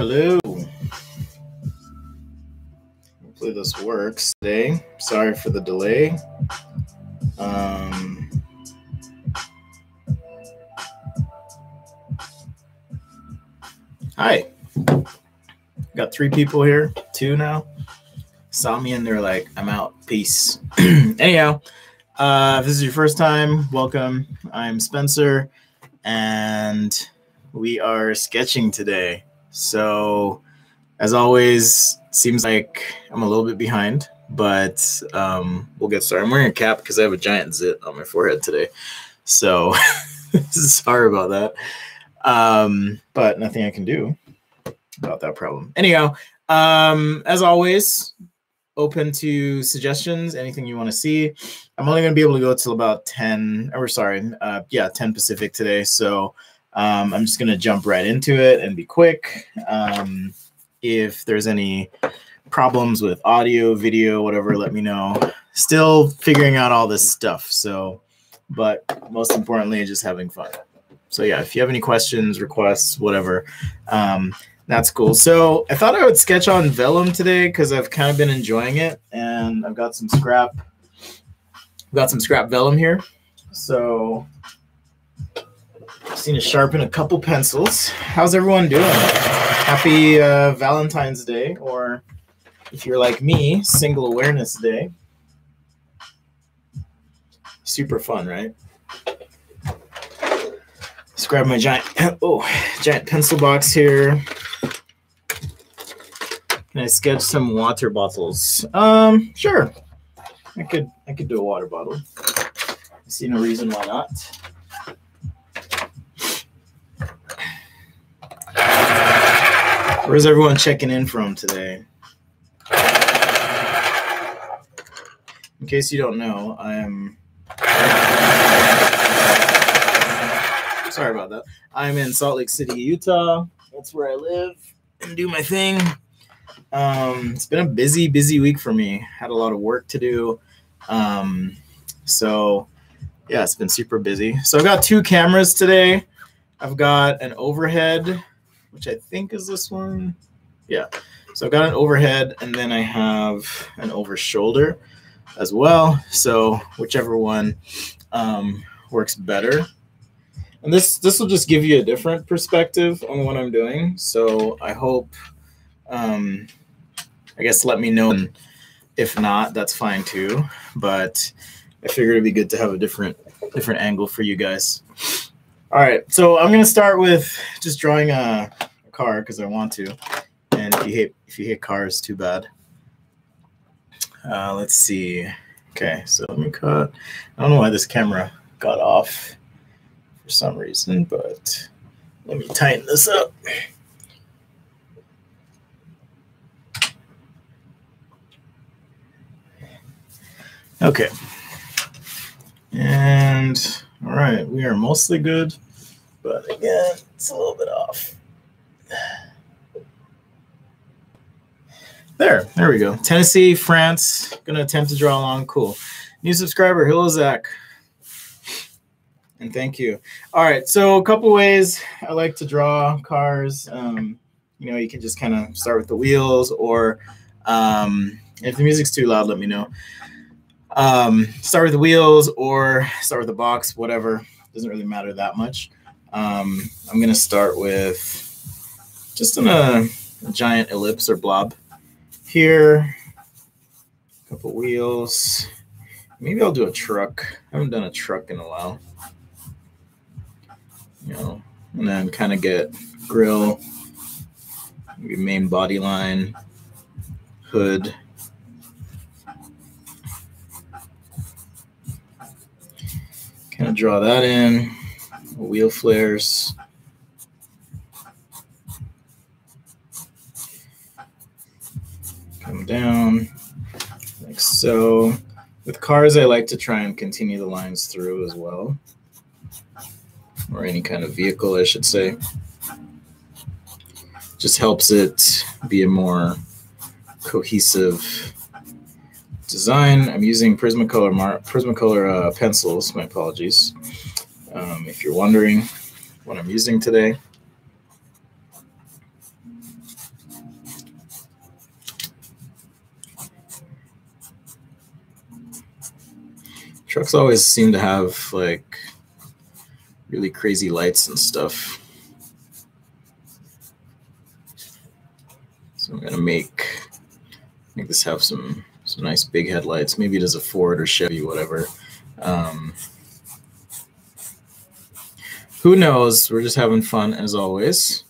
Hello. Hopefully this works today. Sorry for the delay. Um, hi. Got three people here, two now. Saw me and they're like, I'm out. Peace. Anyhow, uh, if this is your first time, welcome. I'm Spencer and we are sketching today. So, as always, seems like I'm a little bit behind, but um, we'll get started. I'm wearing a cap because I have a giant zit on my forehead today. So, sorry about that. Um, but nothing I can do about that problem. Anyhow, um, as always, open to suggestions, anything you want to see. I'm only going to be able to go till about 10, or sorry, uh, yeah, 10 Pacific today. So um, I'm just going to jump right into it and be quick. Um, if there's any problems with audio, video, whatever, let me know. Still figuring out all this stuff. So, but most importantly, just having fun. So, yeah, if you have any questions, requests, whatever, um, that's cool. So I thought I would sketch on vellum today because I've kind of been enjoying it, and I've got some scrap. Got some scrap vellum here. So just need to sharpen a couple pencils. How's everyone doing? Happy uh, Valentine's Day, or if you're like me, Single Awareness Day. Super fun, right? Let's grab my giant oh giant pencil box here. Can I sketch some water bottles? Um, sure. I could I could do a water bottle. I see no reason why not. Where's everyone checking in from today? In case you don't know, I am sorry about that. I'm in Salt Lake City, Utah. That's where I live and do my thing. Um, it's been a busy, busy week for me. Had a lot of work to do. Um, so yeah, it's been super busy. So I've got two cameras today. I've got an overhead, which I think is this one. Yeah. So I've got an overhead and then I have an over shoulder as well. So whichever one um, works better. And this this will just give you a different perspective on what I'm doing. So I hope um, I guess let me know. And if not, that's fine too. But I figured it'd be good to have a different different angle for you guys. All right, so I'm gonna start with just drawing a, a car because I want to. And if you hate if you hate cars, too bad. Uh, let's see. Okay, so let me cut. I don't know why this camera got off for some reason, but let me tighten this up. Okay. And all right, we are mostly good, but again, it's a little bit off. There, there we go. Tennessee, France. Gonna attempt to draw along. Cool. New subscriber, hello Zach. And thank you. All right, so a couple ways I like to draw cars. Um, you know, you can just kind of start with the wheels, or um, if the music's too loud, let me know um, start with the wheels or start with the box, whatever. Doesn't really matter that much. Um, I'm going to start with just in a, a, giant ellipse or blob here. A couple wheels. Maybe I'll do a truck. I haven't done a truck in a while. You know, and then kind of get grill, maybe main body line, hood. Of draw that in. Wheel flares. Come down like so. With cars, I like to try and continue the lines through as well. Or any kind of vehicle, I should say. Just helps it be a more cohesive design. I'm using Prismacolor mar- Prismacolor uh, pencils. My apologies. Um, if you're wondering what I'm using today. Trucks always seem to have like really crazy lights and stuff. So I'm gonna make make this have some some nice big headlights. Maybe it is a Ford or Chevy, whatever. Um, who knows? We're just having fun as always.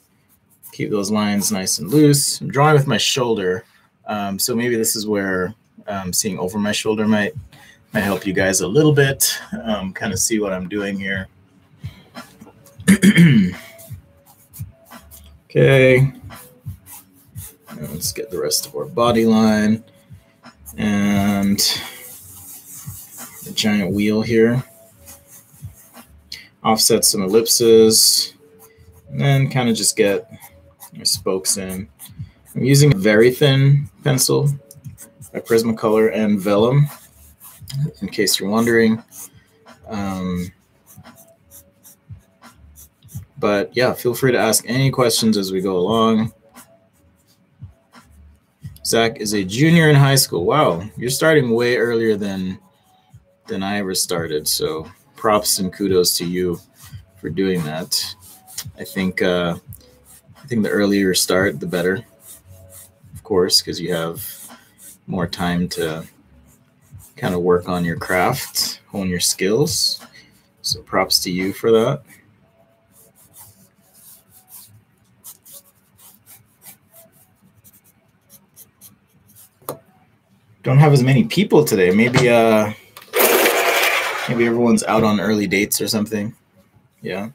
Keep those lines nice and loose. I'm drawing with my shoulder, um, so maybe this is where um, seeing over my shoulder might might help you guys a little bit. Um, kind of see what I'm doing here. okay. Let's get the rest of our body line and the giant wheel here. Offset some ellipses and then kind of just get my spokes in. I'm using a very thin pencil by Prismacolor and Vellum, in case you're wondering. Um, but yeah, feel free to ask any questions as we go along. Zach is a junior in high school. Wow, you're starting way earlier than than I ever started. So props and kudos to you for doing that. I think uh, I think the earlier you start, the better. Of course, because you have more time to kind of work on your craft, hone your skills. So props to you for that. Don't have as many people today. Maybe uh maybe everyone's out on early dates or something. Yeah.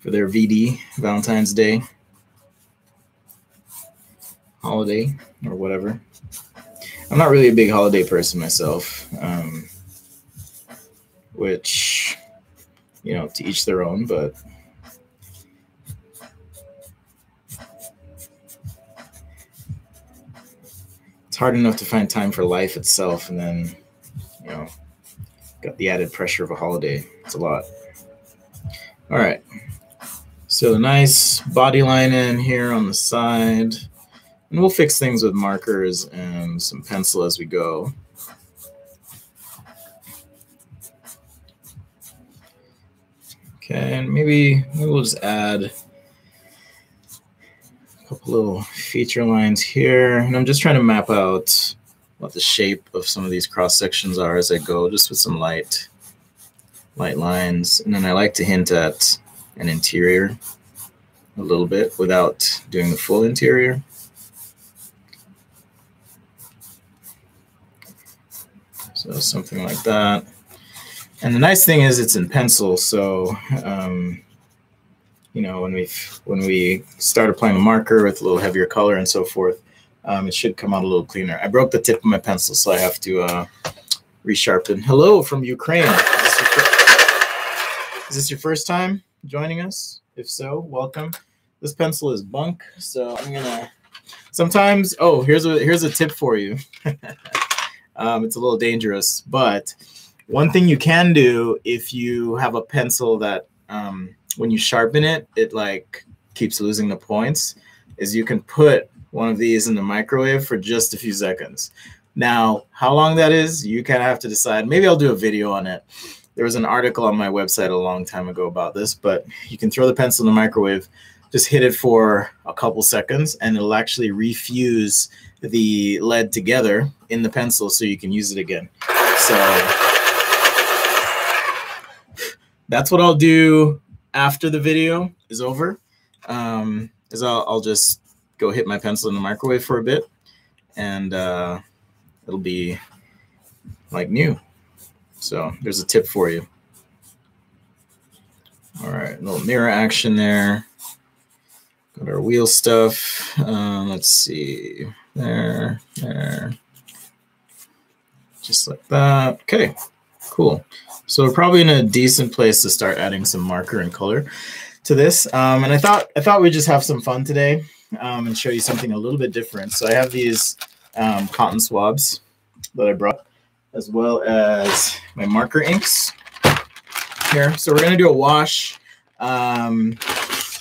For their VD, Valentine's Day holiday or whatever. I'm not really a big holiday person myself. Um, which you know, to each their own, but it's hard enough to find time for life itself and then you know got the added pressure of a holiday. It's a lot. All right. So nice body line in here on the side. And we'll fix things with markers and some pencil as we go. Okay and maybe, maybe we'll just add couple little feature lines here. And I'm just trying to map out what the shape of some of these cross sections are as I go, just with some light, light lines. And then I like to hint at an interior a little bit without doing the full interior. So something like that. And the nice thing is it's in pencil, so um, you know, when we when we start applying a marker with a little heavier color and so forth, um, it should come out a little cleaner. I broke the tip of my pencil, so I have to uh, resharpen. Hello from Ukraine. Is this, is this your first time joining us? If so, welcome. This pencil is bunk, so I'm gonna. Sometimes, oh, here's a here's a tip for you. um, it's a little dangerous, but one thing you can do if you have a pencil that um, when you sharpen it, it like keeps losing the points, is you can put one of these in the microwave for just a few seconds. Now, how long that is, you kind of have to decide. Maybe I'll do a video on it. There was an article on my website a long time ago about this, but you can throw the pencil in the microwave, just hit it for a couple seconds, and it'll actually refuse the lead together in the pencil so you can use it again. So that's what I'll do after the video is over um, is I'll, I'll just go hit my pencil in the microwave for a bit and uh, it'll be like new. So there's a tip for you. All right, little mirror action there. Got our wheel stuff. Um, let's see. There, there. Just like that. Okay, cool. So we're probably in a decent place to start adding some marker and color to this. Um, and I thought I thought we'd just have some fun today um, and show you something a little bit different. So I have these um, cotton swabs that I brought, as well as my marker inks here. So we're gonna do a wash, um,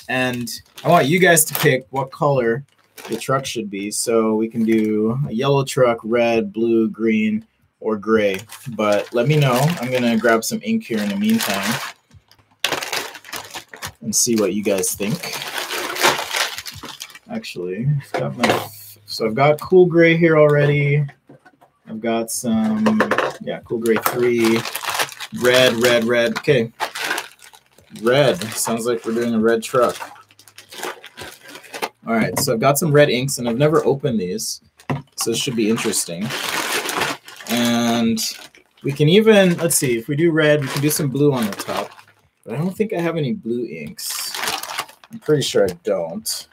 and I want you guys to pick what color the truck should be. So we can do a yellow truck, red, blue, green, or gray. But let me know. I'm gonna grab some ink here in the meantime and see what you guys think. Actually, got my, so I've got cool gray here already. I've got some, yeah, cool gray three, red, red, red. Okay, red. Sounds like we're doing a red truck. All right, so I've got some red inks, and I've never opened these, so this should be interesting. And we can even, let's see, if we do red, we can do some blue on the top. But I don't think I have any blue inks. I'm pretty sure I don't.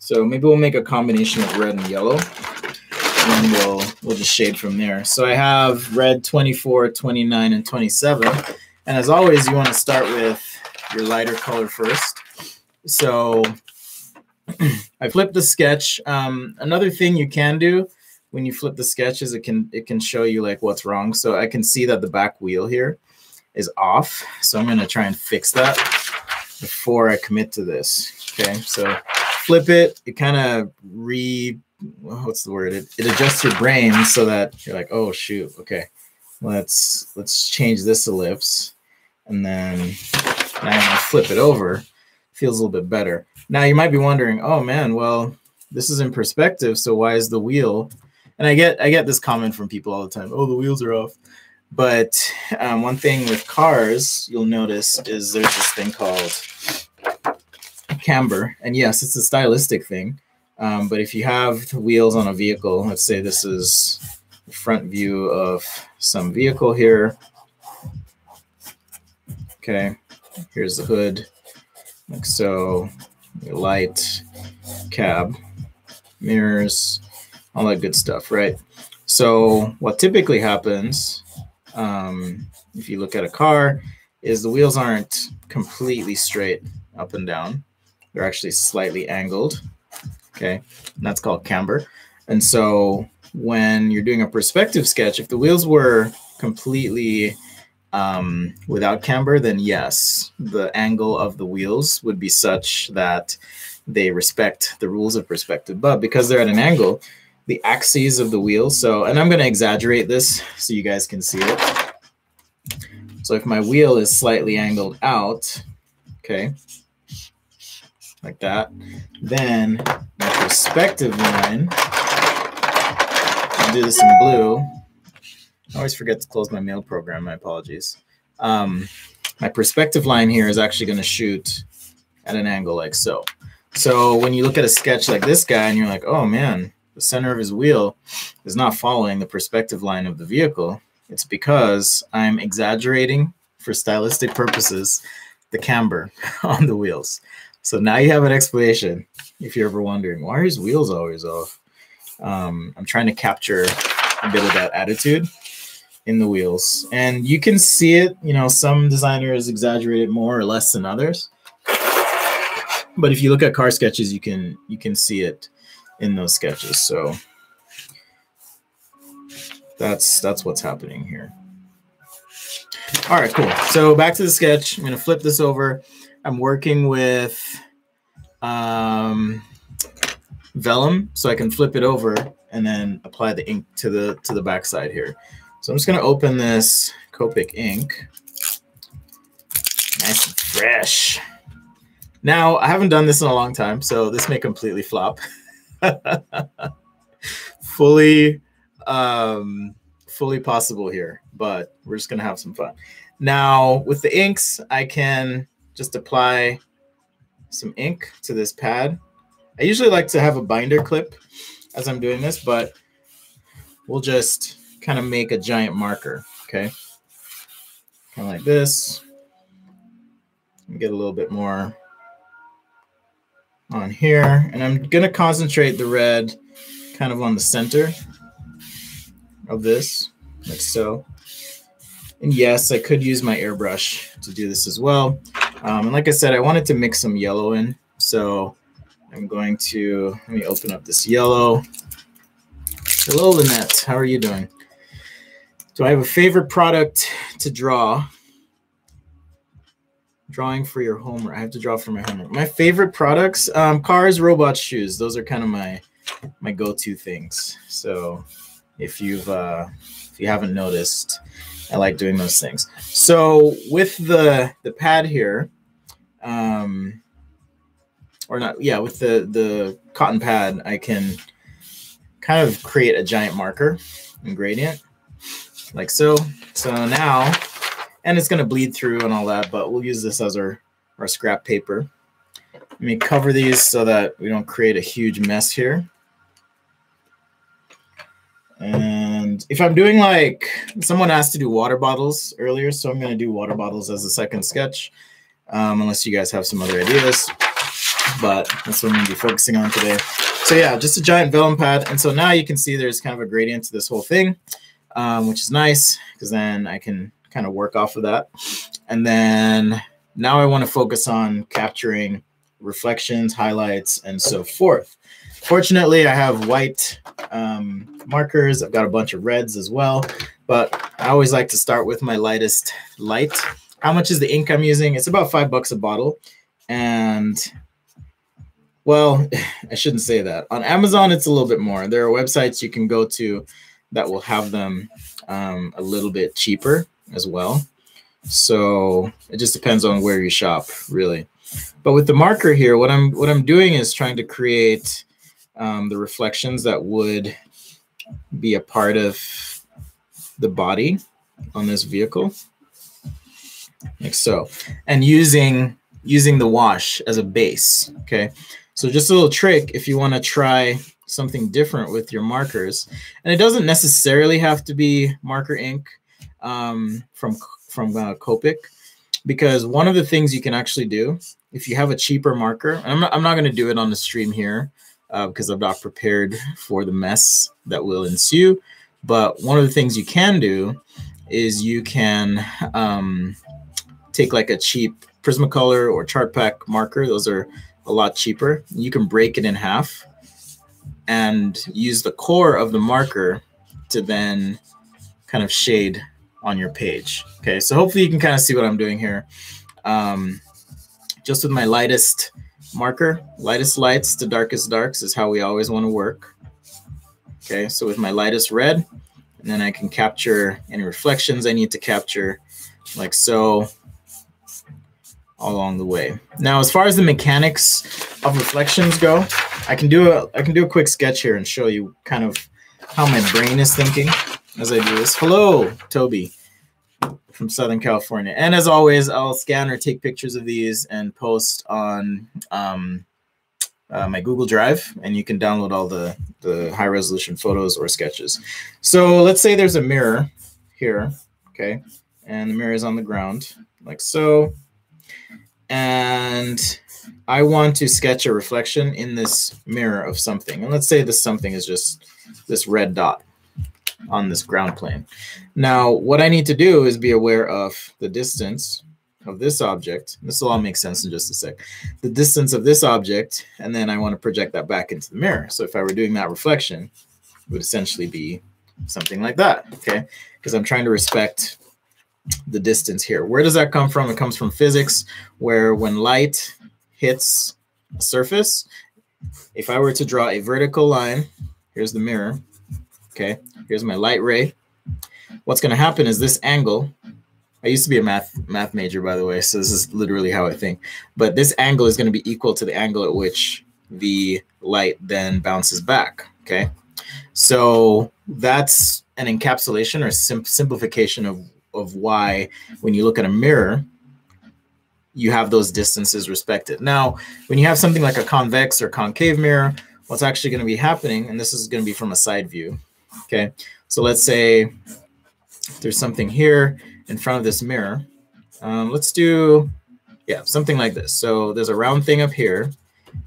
So maybe we'll make a combination of red and yellow. And we'll, we'll just shade from there. So I have red 24, 29, and 27. And as always, you want to start with your lighter color first. So I flipped the sketch. Um, another thing you can do when you flip the sketches, it can it can show you like what's wrong. So I can see that the back wheel here is off. So I'm gonna try and fix that before I commit to this. Okay, so flip it. It kind of re what's the word? It, it adjusts your brain so that you're like, oh shoot, okay, let's let's change this ellipse, and then now I'm gonna flip it over. Feels a little bit better. Now you might be wondering, oh man, well this is in perspective, so why is the wheel? And I get I get this comment from people all the time. Oh, the wheels are off. But um, one thing with cars you'll notice is there's this thing called camber, and yes, it's a stylistic thing. Um, but if you have the wheels on a vehicle, let's say this is the front view of some vehicle here. Okay, here's the hood, like so, light, cab, mirrors, all that good stuff, right? So what typically happens um, if you look at a car is the wheels aren't completely straight up and down. They're actually slightly angled. Okay, and that's called camber. And so when you're doing a perspective sketch, if the wheels were completely um, without camber, then yes, the angle of the wheels would be such that they respect the rules of perspective. But because they're at an angle, the axes of the wheel. so, and I'm going to exaggerate this so you guys can see it. So if my wheel is slightly angled out, okay, like that. Then my perspective line, I'll do this in blue. I always forget to close my mail program. My apologies. Um, my perspective line here is actually going to shoot at an angle like so. So when you look at a sketch like this guy and you're like, oh man, the center of his wheel is not following the perspective line of the vehicle, it's because I'm exaggerating for stylistic purposes the camber on the wheels. So now you have an explanation if you're ever wondering why are his wheels always off. Um, I'm trying to capture a bit of that attitude in the wheels, and you can see it. You know, some designers exaggerate it more or less than others, but if you look at car sketches, you can you can see it in those sketches. So that's that's what's happening here. All right, cool. So back to the sketch. I'm to flip this over. I'm working with um, vellum, so I can flip it over and then apply the ink to the to the backside here. So I'm just to open this Copic ink. Nice and fresh. Now, I haven't done this in a long time, so this may completely flop. fully um, fully possible here, but we're just to have some fun. Now, with the inks, I can just apply some ink to this pad. I usually like to have a binder clip as I'm doing this, but we'll just kind of make a giant marker, okay? Kind of like this. Get a little bit more on here. And I'm going to concentrate the red kind of on the center of this, like so. And yes, I could use my airbrush to do this as well. Um, and like I said, I wanted to mix some yellow in. So I'm going to, let me open up this yellow. Hello, Lynette. How are you doing? Do I have a favorite product to draw? Drawing for your homework. I have to draw for my homework. My favorite products, um, cars, robots, shoes. Those are kind of my my go-to things. So if you've uh, if you haven't noticed. I like doing those things. So with the the pad here, um, or not, yeah, with the the cotton pad, I can kind of create a giant marker and gradient like so. So now, and it's gonna bleed through and all that, but we'll use this as our our scrap paper. Let me cover these so that we don't create a huge mess here. And if I'm doing like, someone asked to do water bottles earlier, so I'm going to do water bottles as a second sketch, um, unless you guys have some other ideas. But that's what I'm going to be focusing on today. So yeah, just a giant vellum pad. And so now you can see there's kind of a gradient to this whole thing, um, which is nice because then I can kind of work off of that. And then now I want to focus on capturing reflections, highlights, and so forth. Fortunately, I have white um, markers. I've got a bunch of reds as well, but I always like to start with my lightest light. How much is the ink I'm using? It's about five bucks a bottle. And well, I shouldn't say that. On Amazon, it's a little bit more. There are websites you can go to that will have them um, a little bit cheaper as well. So it just depends on where you shop, really. But with the marker here, what I'm what I'm doing is trying to create um, the reflections that would be a part of the body on this vehicle like so and using using the wash as a base okay so just a little trick if you want to try something different with your markers and it doesn't necessarily have to be marker ink um, from from uh, Copic because one of the things you can actually do if you have a cheaper marker I'm not, I'm not going to do it on the stream here uh, because I'm not prepared for the mess that will ensue. But one of the things you can do is you can um, take like a cheap Prismacolor or Chartpak marker. Those are a lot cheaper. You can break it in half and use the core of the marker to then kind of shade on your page. Okay, so hopefully you can kind of see what I'm doing here. Um, just with my lightest marker, lightest lights to darkest darks is how we always want to work. Okay, so with my lightest red, and then I can capture any reflections I need to capture like so along the way. Now, as far as the mechanics of reflections go, I can do a I can do a quick sketch here and show you kind of how my brain is thinking as I do this. Hello, Toby from Southern California. And as always, I'll scan or take pictures of these and post on um, uh, my Google Drive, and you can download all the, the high resolution photos or sketches. So let's say there's a mirror here, okay, and the mirror is on the ground, like so. And I want to sketch a reflection in this mirror of something. And let's say this something is just this red dot on this ground plane. Now, what I need to do is be aware of the distance of this object. This will all make sense in just a sec. The distance of this object, and then I want to project that back into the mirror. So if I were doing that reflection, it would essentially be something like that, okay? Because I'm trying to respect the distance here. Where does that come from? It comes from physics, where when light hits a surface, if I were to draw a vertical line, here's the mirror, okay? Here's my light ray. What's going to happen is this angle, I used to be a math math major, by the way, so this is literally how I think. But this angle is going to be equal to the angle at which the light then bounces back, okay? So that's an encapsulation or sim simplification of, of why when you look at a mirror, you have those distances respected. Now, when you have something like a convex or concave mirror, what's actually going to be happening, and this is going to be from a side view, Okay, so let's say there's something here in front of this mirror. Um, let's do, yeah, something like this. So there's a round thing up here,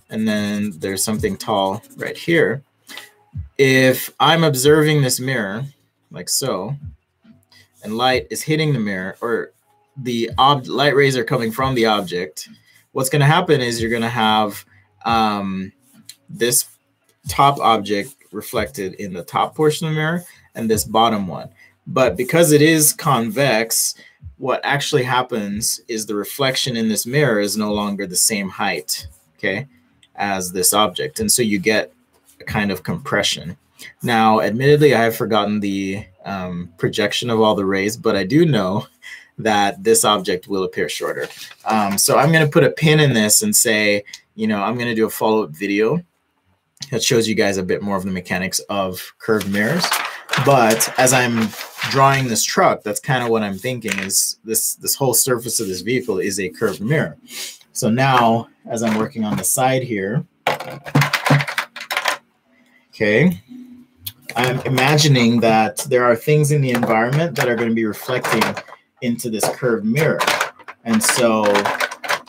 and then there's something tall right here. If I'm observing this mirror, like so, and light is hitting the mirror, or the light rays are coming from the object, what's going to happen is you're going to have um, this top object reflected in the top portion of the mirror and this bottom one. But because it is convex, what actually happens is the reflection in this mirror is no longer the same height, okay, as this object. And so you get a kind of compression. Now, admittedly, I have forgotten the um, projection of all the rays, but I do know that this object will appear shorter. Um, so I'm going to put a pin in this and say, you know, I'm going to do a follow-up video that shows you guys a bit more of the mechanics of curved mirrors. But as I'm drawing this truck, that's kind of what I'm thinking is this, this whole surface of this vehicle is a curved mirror. So now, as I'm working on the side here, okay, I'm imagining that there are things in the environment that are going to be reflecting into this curved mirror. And so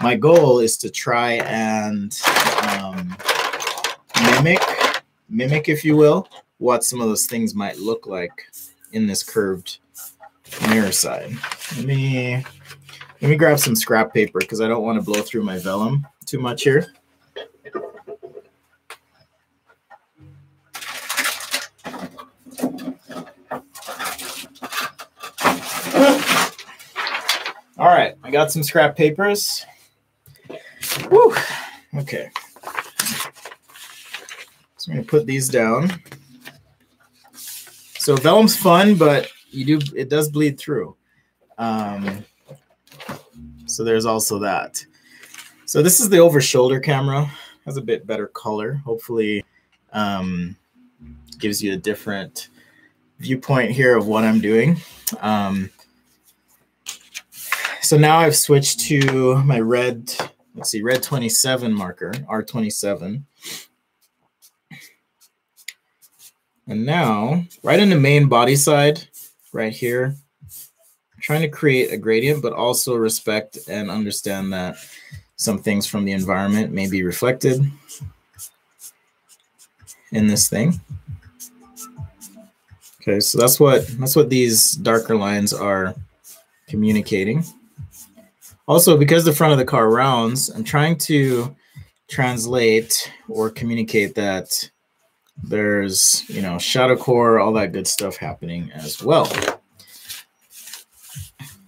my goal is to try and um, mimic, mimic, if you will, what some of those things might look like in this curved mirror side. Let me let me grab some scrap paper because I don't want to blow through my vellum too much here. All right, I got some scrap papers. Woo. Okay. So I'm gonna put these down. So vellum's fun, but you do it does bleed through. Um, so there's also that. So this is the over shoulder camera. Has a bit better color. Hopefully, um, gives you a different viewpoint here of what I'm doing. Um, so now I've switched to my red, let's see, red 27 marker, R27. And now, right in the main body side, right here, I'm trying to create a gradient, but also respect and understand that some things from the environment may be reflected in this thing. Okay, so that's what that's what these darker lines are communicating. Also, because the front of the car rounds, I'm trying to translate or communicate that there's, you know, shadow core, all that good stuff happening as well.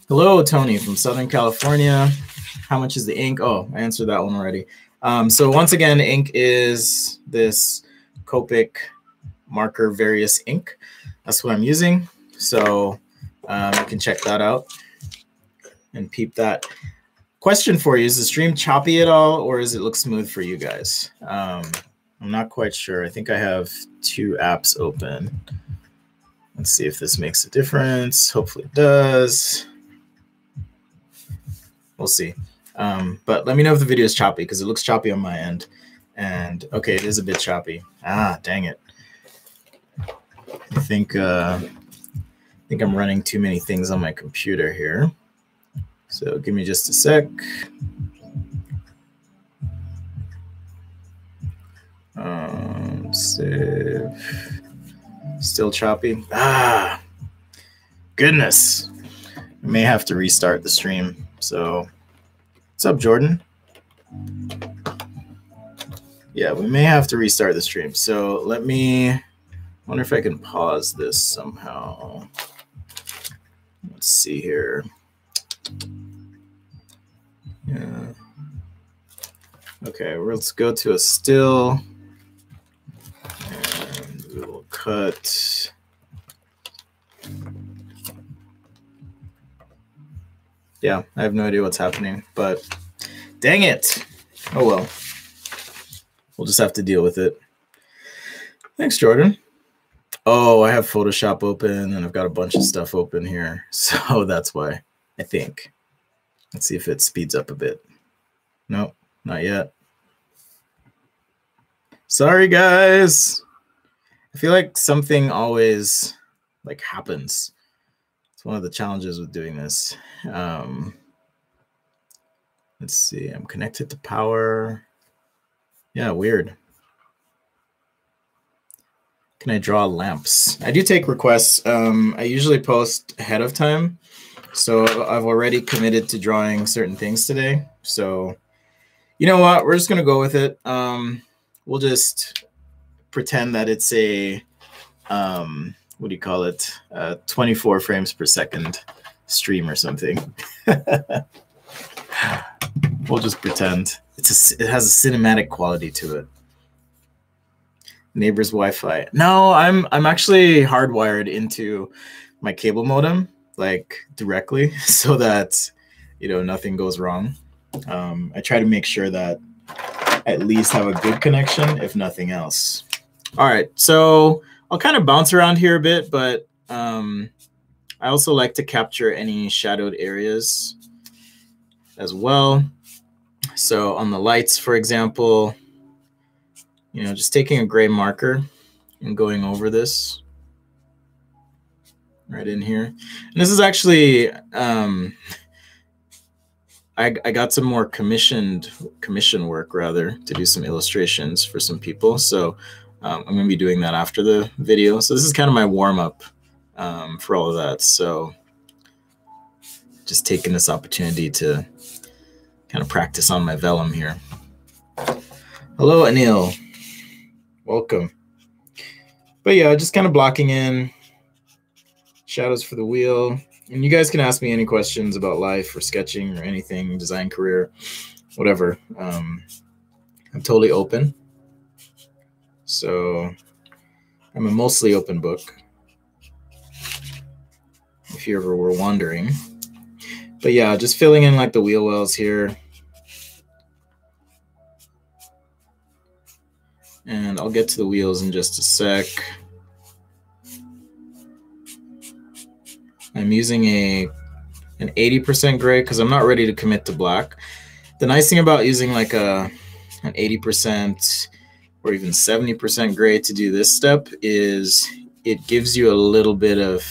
Hello, Tony from Southern California. How much is the ink? Oh, I answered that one already. Um, so once again, ink is this Copic marker various ink. That's what I'm using. So um, you can check that out and peep that. Question for you: Is the stream choppy at all, or does it look smooth for you guys? Um, I'm not quite sure. I think I have two apps open. Let's see if this makes a difference. Hopefully it does. We'll see. Um, but let me know if the video is choppy because it looks choppy on my end. And okay, it is a bit choppy. Ah, dang it. I think uh, I think I'm running too many things on my computer here. So give me just a sec. Um, save. Still choppy. Ah, goodness. I may have to restart the stream. So, what's up, Jordan? Yeah, we may have to restart the stream. So let me wonder if I can pause this somehow. Let's see here. Yeah. Okay, let's go to a still. Cut. Yeah, I have no idea what's happening, but dang it. Oh well. We'll just have to deal with it. Thanks, Jordan. Oh, I have Photoshop open and I've got a bunch of stuff open here. So that's why I think. Let's see if it speeds up a bit. Nope, not yet. Sorry, guys. I feel like something always like happens. It's one of the challenges with doing this. Um, let's see. I'm connected to power. Yeah, weird. Can I draw lamps? I do take requests. Um, I usually post ahead of time so I've already committed to drawing certain things today. So you know what? We're just gonna go with it. Um, we'll just pretend that it's a um, what do you call it? Uh, 24 frames per second stream or something. we'll just pretend it's a, it has a cinematic quality to it. neighbor's Wi-Fi. No, I'm I'm actually hardwired into my cable modem, like directly, so that you know nothing goes wrong. Um, I try to make sure that at least have a good connection, if nothing else. All right, so I'll kind of bounce around here a bit, but um, I also like to capture any shadowed areas as well. So on the lights, for example, you know, just taking a gray marker and going over this right in here. And this is actually, um, I, I got some more commissioned commission work rather to do some illustrations for some people. So um, I'm going to be doing that after the video. So this is kind of my warm up um, for all of that. So just taking this opportunity to kind of practice on my vellum here. Hello, Anil. Welcome. But yeah, just kind of blocking in shadows for the wheel. And you guys can ask me any questions about life or sketching or anything, design career, whatever. Um, I'm totally open. So I'm a mostly open book. If you ever were wondering. But yeah, just filling in like the wheel wells here. And I'll get to the wheels in just a sec. I'm using a an 80% gray because I'm not ready to commit to black. The nice thing about using like a an 80% or even 70% gray to do this step is it gives you a little bit of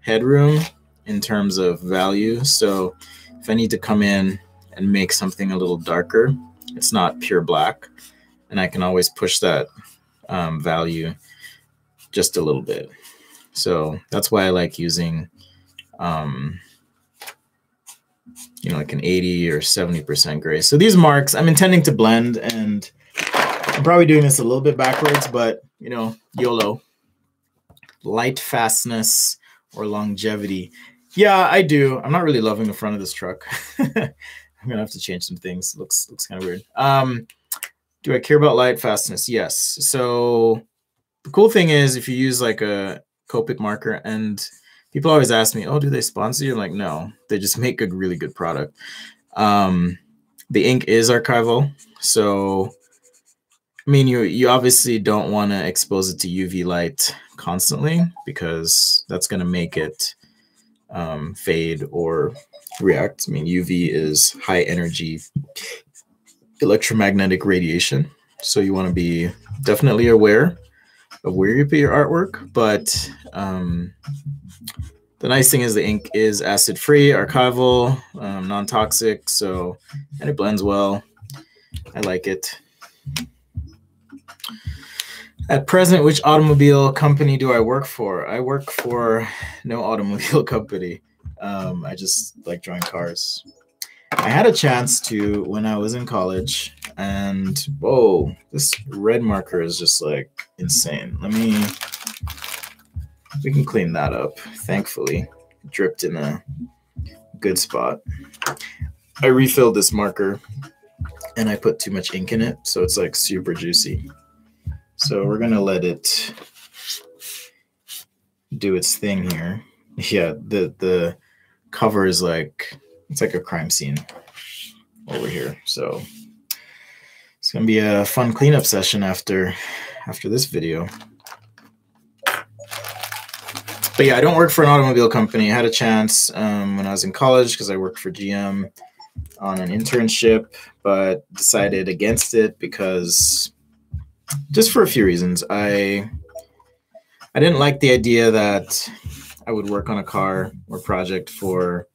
headroom in terms of value. So if I need to come in and make something a little darker, it's not pure black. And I can always push that um, value just a little bit. So that's why I like using, um, you know, like an 80 or 70% gray. So these marks, I'm intending to blend and I'm probably doing this a little bit backwards, but you know, YOLO. Light fastness or longevity. Yeah, I do. I'm not really loving the front of this truck. I'm gonna have to change some things. Looks looks kind of weird. Um, do I care about light fastness? Yes. So the cool thing is if you use like a Copic marker and people always ask me, oh, do they sponsor you? I'm like, no, they just make a really good product. Um, the ink is archival. So I mean, you you obviously don't want to expose it to UV light constantly because that's going to make it um, fade or react. I mean, UV is high energy electromagnetic radiation. So you want to be definitely aware of where you put your artwork. But um, the nice thing is the ink is acid free, archival, um, non toxic. So, and it blends well. I like it. At present, which automobile company do I work for? I work for no automobile company. Um, I just like drawing cars. I had a chance to when I was in college, and whoa, this red marker is just like insane. Let me, we can clean that up. Thankfully, dripped in a good spot. I refilled this marker and I put too much ink in it, so it's like super juicy. So we're gonna let it do its thing here. Yeah, the the cover is like it's like a crime scene over here. So it's gonna be a fun cleanup session after after this video. But yeah, I don't work for an automobile company. I had a chance um, when I was in college because I worked for GM on an internship, but decided against it because just for a few reasons. I I didn't like the idea that I would work on a car or project for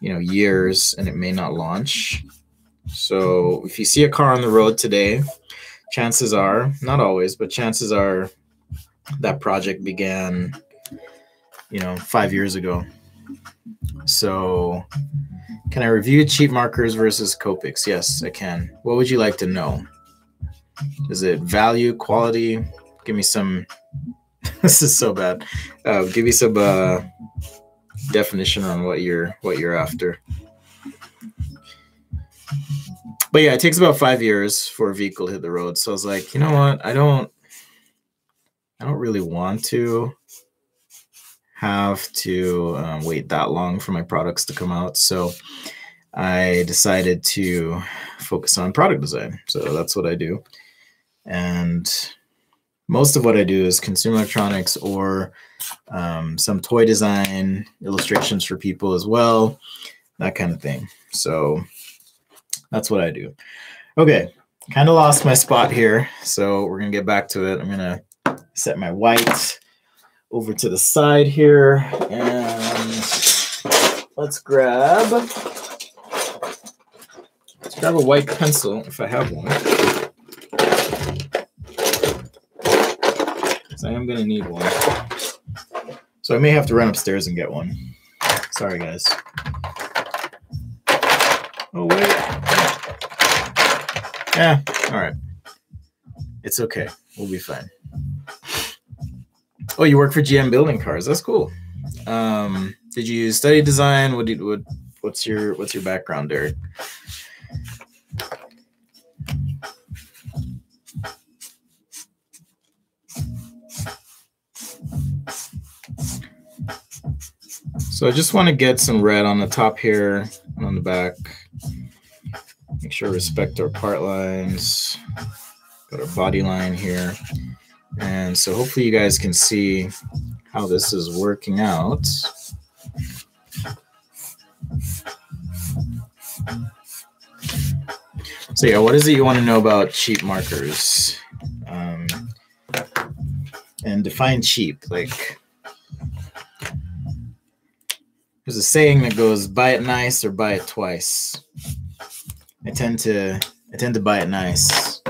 you know years and it may not launch. So if you see a car on the road today, chances are, not always, but chances are that project began you know 5 years ago. So can I review cheap markers versus Copics? Yes, I can. What would you like to know? Is it value, quality? Give me some. this is so bad. Uh, give me some uh, definition on what you're what you're after. But yeah, it takes about five years for a vehicle to hit the road. So I was like, you know what? I don't. I don't really want to have to um, wait that long for my products to come out. So I decided to focus on product design. So that's what I do. And most of what I do is consumer electronics or um, some toy design, illustrations for people as well, that kind of thing. So that's what I do. Okay, kind of lost my spot here. So we're going to get back to it. I'm going to set my white over to the side here and let's grab let's grab a white pencil if I have one. Am gonna need one. So I may have to run upstairs and get one. Sorry guys. Oh wait. Yeah, all right. It's okay. We'll be fine. Oh, you work for GM Building Cars. That's cool. Um, did you study design? What did what? What's your What's your background, Derek? So I just want to get some red on the top here and on the back. Make sure respect our part lines. Got our body line here. And so hopefully you guys can see how this is working out. So yeah, what is it you want to know about cheap markers? And define cheap. Like there's a saying that goes, buy it nice or buy it twice. I tend to I tend to buy it nice.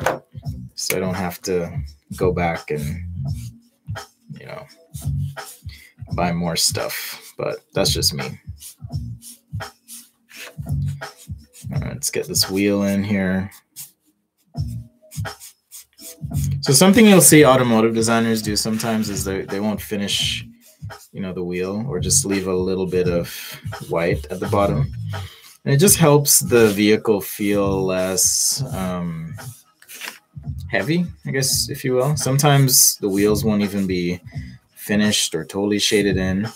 So I don't have to go back and you know buy more stuff but that's just me all right let's get this wheel in here so something you'll see automotive designers do sometimes is they, they won't finish you know the wheel or just leave a little bit of white at the bottom and it just helps the vehicle feel less um, heavy, I guess, if you will. Sometimes the wheels won't even be finished or totally shaded in.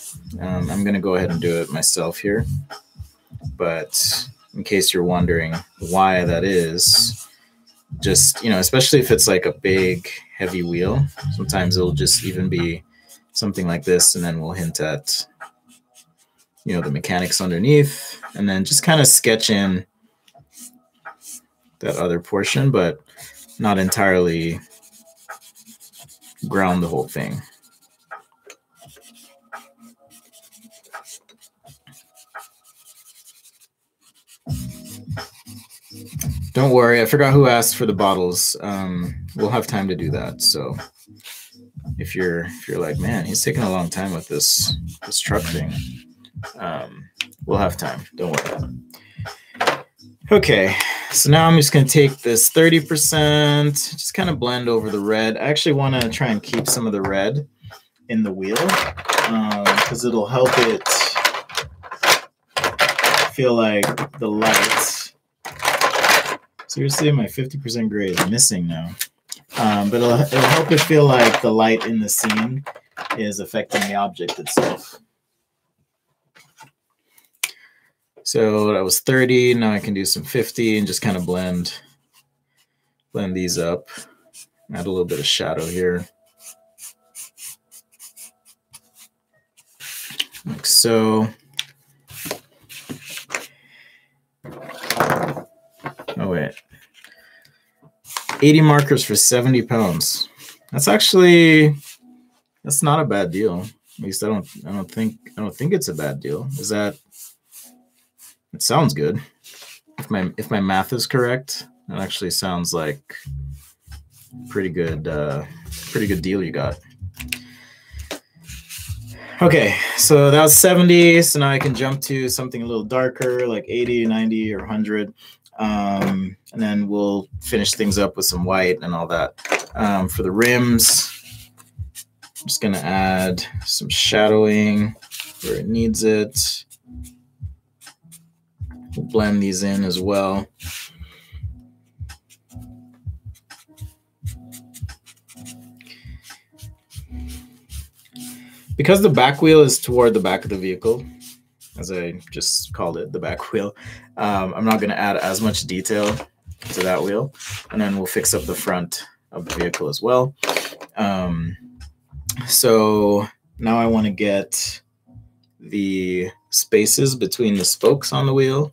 Um, I'm going to go ahead and do it myself here. But in case you're wondering why that is, just, you know, especially if it's like a big, heavy wheel, sometimes it'll just even be something like this, and then we'll hint at, you know, the mechanics underneath, and then just kind of sketch in that other portion. But not entirely ground the whole thing. Don't worry, I forgot who asked for the bottles. Um, we'll have time to do that. So if you're if you're like, man, he's taking a long time with this this truck thing, um, we'll have time. Don't worry. Okay, so now I'm just going to take this 30%, just kind of blend over the red. I actually want to try and keep some of the red in the wheel because um, it'll help it feel like the light. Seriously, my 50% gray is missing now. Um, but it'll, it'll help it feel like the light in the scene is affecting the object itself. So that was 30. Now I can do some 50 and just kind of blend, blend these up. Add a little bit of shadow here. Like so. Oh, wait. 80 markers for 70 pounds. That's actually, that's not a bad deal. At least I don't, I don't think, I don't think it's a bad deal. Is that it sounds good. If my if my math is correct, that actually sounds like pretty good uh pretty good deal you got. Okay, so that was 70. So now I can jump to something a little darker, like 80, 90, or 100. Um, and then we'll finish things up with some white and all that. Um, for the rims, I'm just to add some shadowing where it needs it. We'll blend these in as well. because the back wheel is toward the back of the vehicle, as I just called it, the back wheel, um, I'm not going to add as much detail to that wheel. And then we'll fix up the front of the vehicle as well. Um, so now I want to get the spaces between the spokes on the wheel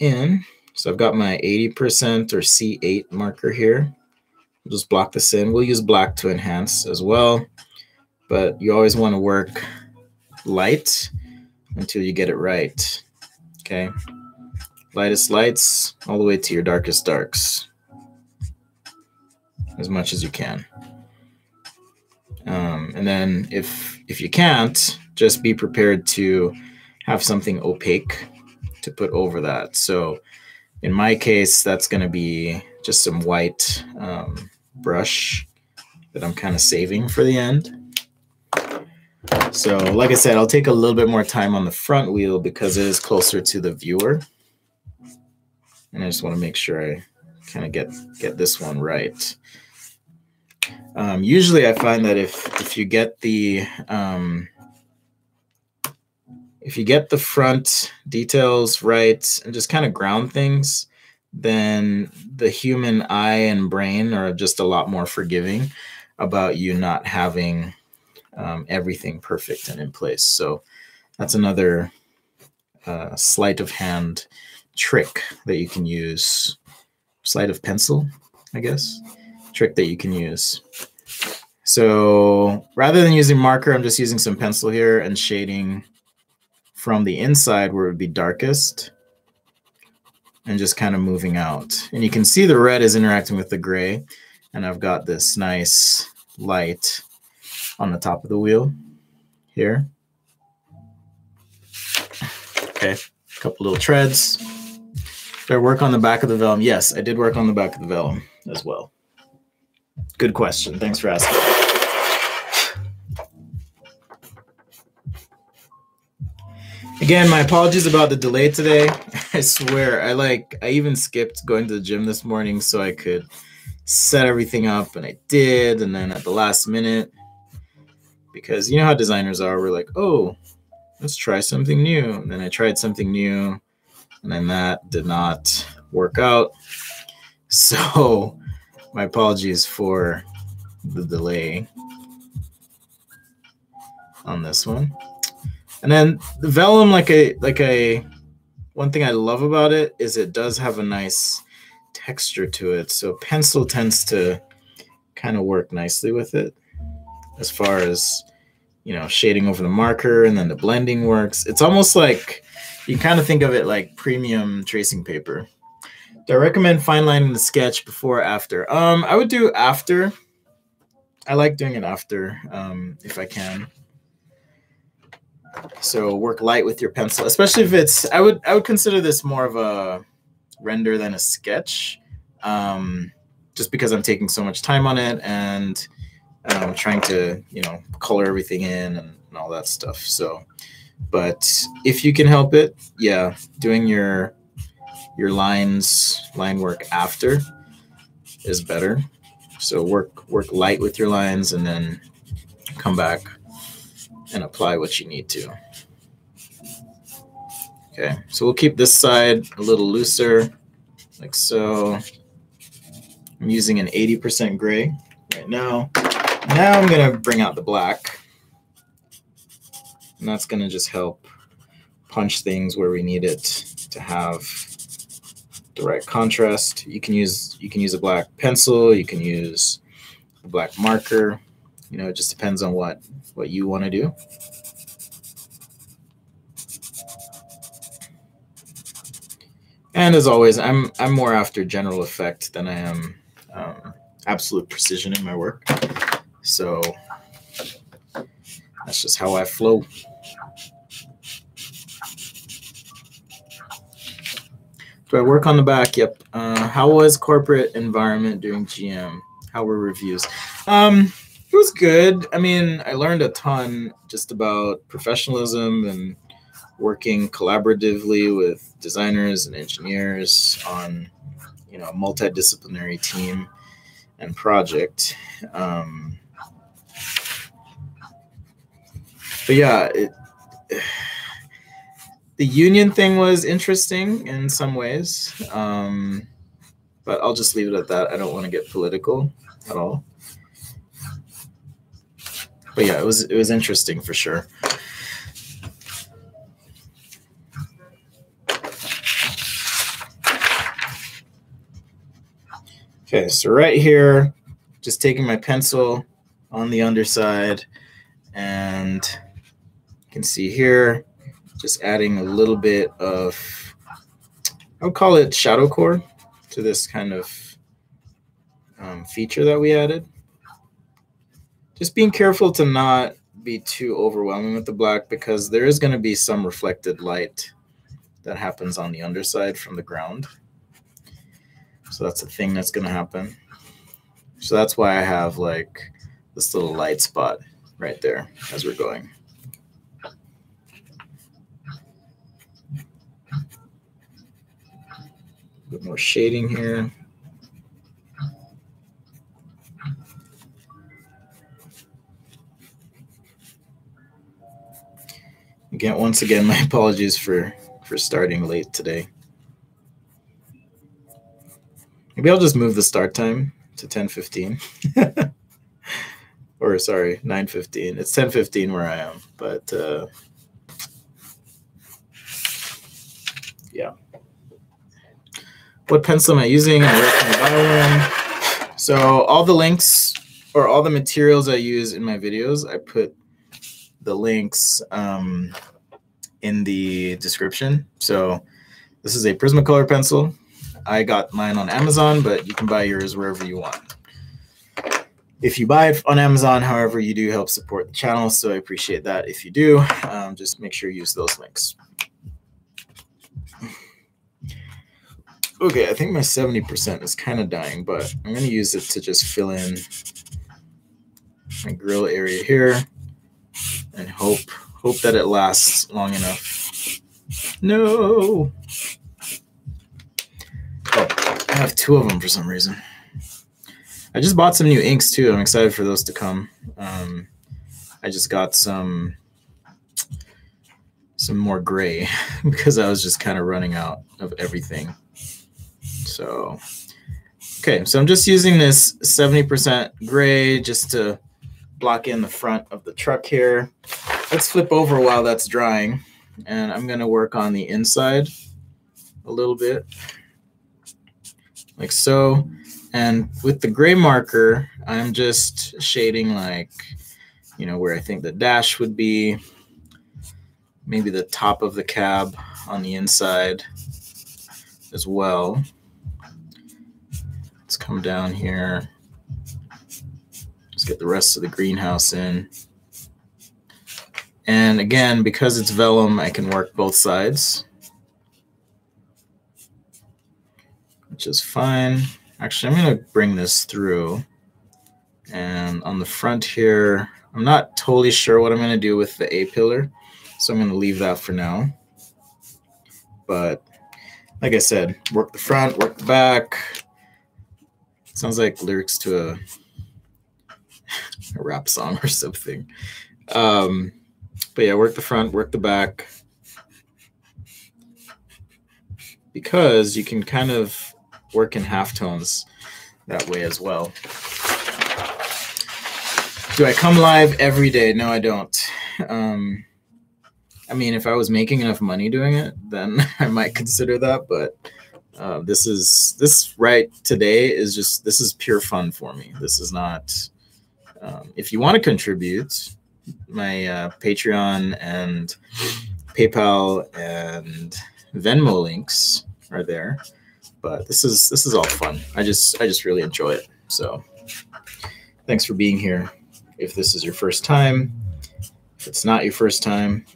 in. So I've got my 80% or C8 marker here. We'll just block this in. We'll use black to enhance as well but you always want to work light until you get it right. Okay. Lightest lights all the way to your darkest darks as much as you can. Um, and then if if you can't, just be prepared to have something opaque to put over that. So in my case, that's going to be just some white um, brush that I'm kind of saving for the end. So like I said, I'll take a little bit more time on the front wheel because it is closer to the viewer. And I just want to make sure I kind of get, get this one right. Um, usually I find that if, if you get the, um, if you get the front details right and just kind of ground things, then the human eye and brain are just a lot more forgiving about you not having um, everything perfect and in place. So that's another uh, sleight of hand trick that you can use. Sleight of pencil, I guess, trick that you can use. So rather than using marker, I'm just using some pencil here and shading from the inside where it would be darkest and just kind of moving out. And you can see the red is interacting with the gray and I've got this nice light on the top of the wheel here. Okay, a couple little treads. Did I work on the back of the vellum? Yes, I did work on the back of the vellum as well. Good question. Thanks for asking. Again, my apologies about the delay today. I swear, I like I even skipped going to the gym this morning so I could set everything up and I did and then at the last minute because you know how designers are. We're like, oh, let's try something new. And then I tried something new, and then that did not work out. So, my apologies for the delay on this one. And then the vellum, like a like a one thing I love about it is it does have a nice texture to it. So pencil tends to kind of work nicely with it as far as you know shading over the marker and then the blending works it's almost like you kind of think of it like premium tracing paper. Do i recommend fine lining the sketch before or after? Um i would do after. I like doing it after um if i can. So work light with your pencil especially if it's i would i would consider this more of a render than a sketch um just because i'm taking so much time on it and um, trying to you know color everything in and, and all that stuff. So, but if you can help it, yeah, doing your your lines line work after is better. So work work light with your lines and then come back and apply what you need to. Okay, so we'll keep this side a little looser, like so. I'm using an 80% gray right now. Now I'm going to bring out the black. And that's going to just help punch things where we need it to have the right contrast. You can use you can use a black pencil, you can use a black marker. You know, it just depends on what what you want to do. And as always, I'm I'm more after general effect than I am um, absolute precision in my work. So that's just how I flow. Do I work on the back? Yep. Uh, how was corporate environment during GM? How were reviews? Um, it was good. I mean, I learned a ton just about professionalism and working collaboratively with designers and engineers on, you know, a multidisciplinary team and project. Um, but yeah, it, the union thing was interesting in some ways. Um, but I'll just leave it at that. I don't want to get political at all. But yeah, it was it was interesting for sure. Okay, so right here, just taking my pencil on the underside and you can see here, just adding a little bit of, I'll call it shadow core to this kind of um, feature that we added. Just being careful to not be too overwhelming with the black because there is going to be some reflected light that happens on the underside from the ground. So that's a thing that's going to happen. So that's why I have like this little light spot right there as we're going. Bit more shading here. Again, once again, my apologies for for starting late today. Maybe I'll just move the start time to 10:15. or sorry, 9:15. It's 10:15 where I am, but uh, yeah. What pencil am I using? And where can I buy one? So all the links or all the materials I use in my videos, I put the links um, in the description. So this is a Prismacolor pencil. I got mine on Amazon, but you can buy yours wherever you want. If you buy it on Amazon, however, you do help support the channel, so I appreciate that. If you do, um, just make sure you use those links. Okay, I think my 70% is kind of dying, but I'm going to use it to just fill in my grill area here and hope hope that it lasts long enough. No. Oh, I have two of them for some reason. I just bought some new inks too. I'm excited for those to come. Um, I just got some some more gray because I was just kind of running out of everything. So, okay, so I'm just using this 70% gray just to block in the front of the truck here. Let's flip over while that's drying. And I'm to work on the inside a little bit like so. And with the gray marker, I'm just shading like, you know, where I think the dash would be, maybe the top of the cab on the inside as well. Let's come down here. Let's get the rest of the greenhouse in. And again, because it's vellum, I can work both sides. which is fine. Actually, I'm going to bring this through. And on the front here, I'm not totally sure what I'm going to do with the A-pillar, so I'm going to leave that for now. But like I said, work the front, work the back. Sounds like lyrics to a, a rap song or something. Um, but yeah, work the front, work the back. Because you can kind of work in halftones that way as well. Do I come live every day? No, I don't. Um, I mean, if I was making enough money doing it, then I might consider that. But uh, this is this right today is just this is pure fun for me. This is not. Um, if you want to contribute, my uh, Patreon and PayPal and Venmo links are there but this is this is all fun. I just I just really enjoy it. So thanks for being here. If this is your first time, if it's not your first time,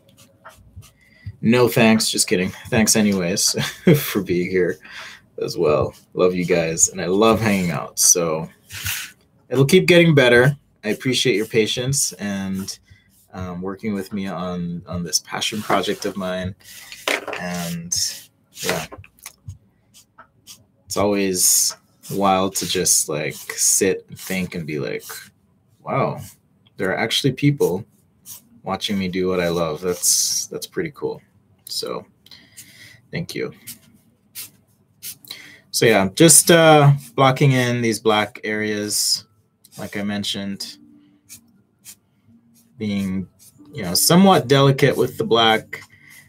no thanks. Just kidding. Thanks anyways for being here as well. Love you guys, and I love hanging out. So it'll keep getting better. I appreciate your patience and um, working with me on on this passion project of mine. And yeah, it's always wild to just like sit and think and be like, wow, there are actually people watching me do what I love. That's that's pretty cool. So thank you. So yeah, just uh, blocking in these black areas, like I mentioned, being you know somewhat delicate with the black.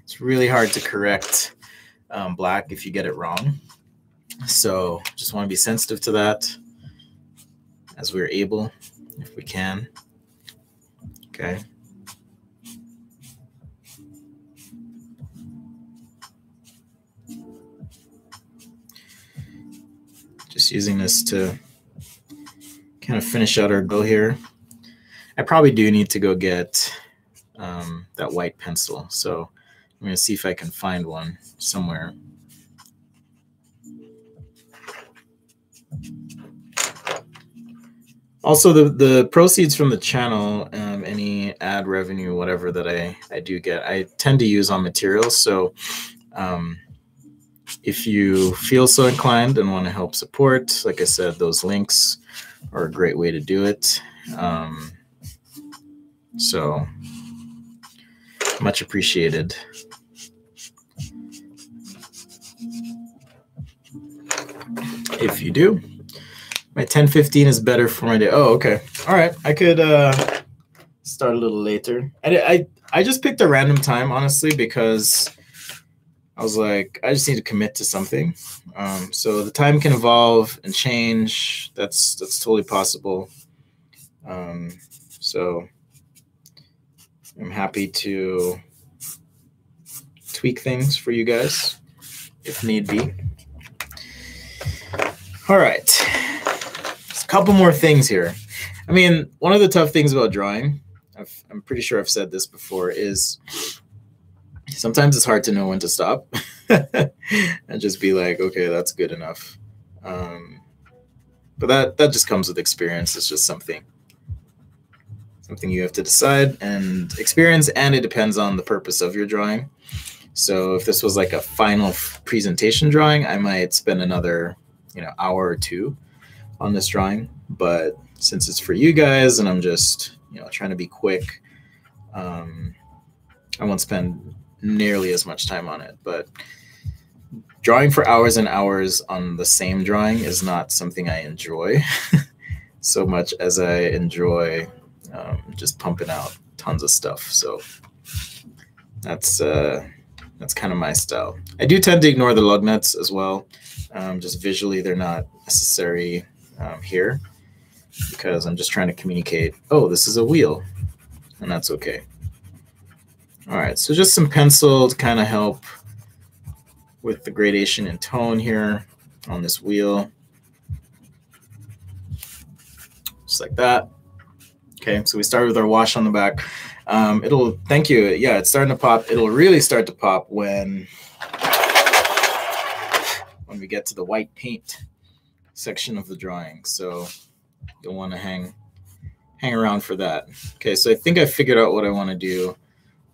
It's really hard to correct um, black if you get it wrong. So just want to be sensitive to that as we're able, if we can. Okay. Just using this to kind of finish out our go here. I probably do need to go get um, that white pencil. So I'm going to see if I can find one somewhere. Also, the, the proceeds from the channel, um, any ad revenue, whatever that I, I do get, I tend to use on materials. So um, if you feel so inclined and want to help support, like I said, those links are a great way to do it. Um, so much appreciated. If you do, my 10:15 is better for my day. Oh, okay. All right. I could uh start a little later. I I I just picked a random time honestly because I was like I just need to commit to something. Um, so the time can evolve and change. That's that's totally possible. Um, so I'm happy to tweak things for you guys if need be. All right. Just a couple more things here. I mean, one of the tough things about drawing, i am pretty sure I've said this before, is sometimes it's hard to know when to stop and just be like, okay, that's good enough. Um, but that that just comes with experience. It's just something something you have to decide and experience, and it depends on the purpose of your drawing. So if this was like a final presentation drawing, I might spend another, you know, hour or two on this drawing. But since it's for you guys and I'm just, you know, trying to be quick, um, I won't spend nearly as much time on it. But drawing for hours and hours on the same drawing is not something I enjoy so much as I enjoy um, just pumping out tons of stuff. So that's uh, that's kind of my style. I do tend to ignore the lug nuts as well. Um, just visually, they're not necessary um, here because I'm just trying to communicate. Oh, this is a wheel, and that's okay. All right, so just some pencil to kind of help with the gradation and tone here on this wheel. Just like that. Okay, so we started with our wash on the back. Um, it'll, thank you. Yeah, it's starting to pop. It'll really start to pop when, when we get to the white paint section of the drawing. So you'll want to hang, hang around for that. Okay, so I think I figured out what I want to do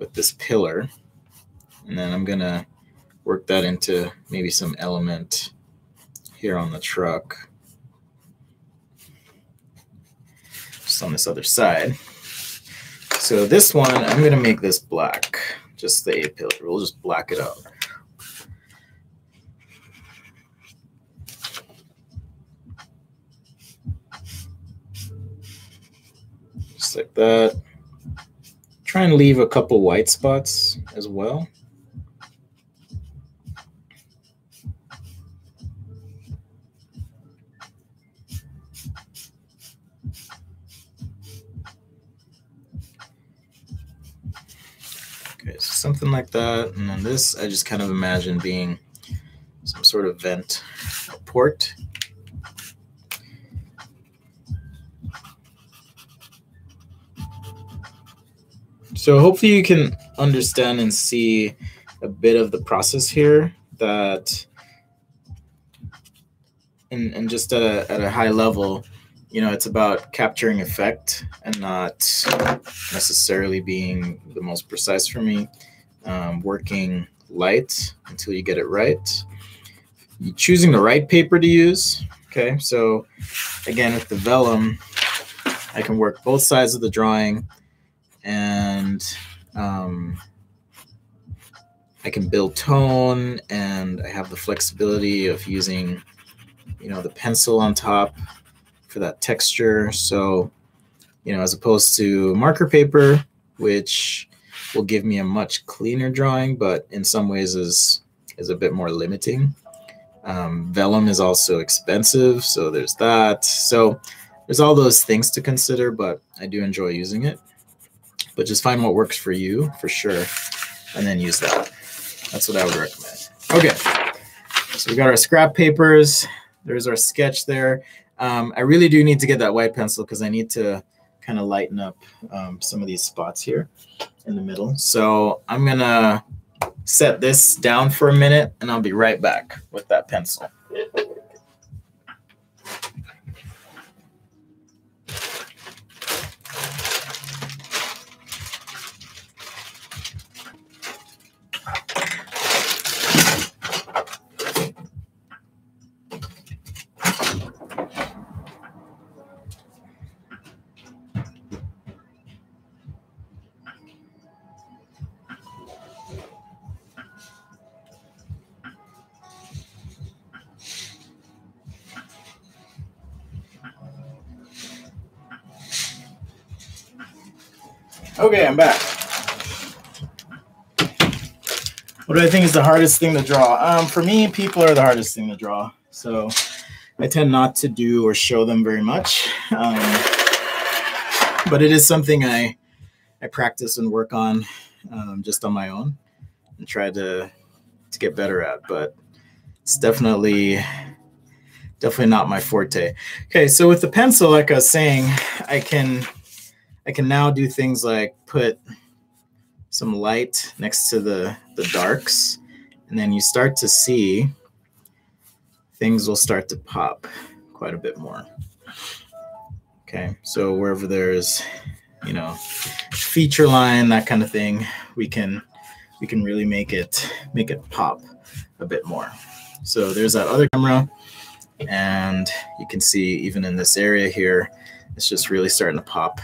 with this pillar. And then I'm going to work that into maybe some element here on the truck. Just on this other side. So this one, I'm going to make this black, just the A pillar. We'll just black it out. Just like that. Try and leave a couple white spots as well. Okay, so something like that. And then this, I just kind of imagine being some sort of vent port. So hopefully you can understand and see a bit of the process here that and, and just at a, at a high level, you know, it's about capturing effect and not necessarily being the most precise for me um, working light until you get it right. You're choosing the right paper to use. Okay, so again, with the vellum, I can work both sides of the drawing and um, I can build tone and I have the flexibility of using, you know, the pencil on top for that texture. So, you know, as opposed to marker paper, which will give me a much cleaner drawing, but in some ways is is a bit more limiting. Um, vellum is also expensive, so there's that. So there's all those things to consider, but I do enjoy using it. But just find what works for you for sure, and then use that. That's what I would recommend. Okay, so we got our scrap papers. There's our sketch there. Um, I really do need to get that white pencil because I need to kind of lighten up um, some of these spots here in the middle. So I'm gonna set this down for a minute and I'll be right back with that pencil. What do I think is the hardest thing to draw? Um, for me, people are the hardest thing to draw. So I tend not to do or show them very much. Um, but it is something I I practice and work on um, just on my own and try to to get better at. But it's definitely definitely not my forte. Okay, so with the pencil, like I was saying, I can I can now do things like put some light next to the, the darks, and then you start to see things will start to pop quite a bit more. Okay, so wherever there's, you know, feature line, that kind of thing, we can we can really make it make it pop a bit more. So there's that other camera, and you can see even in this area here, it's just really starting to pop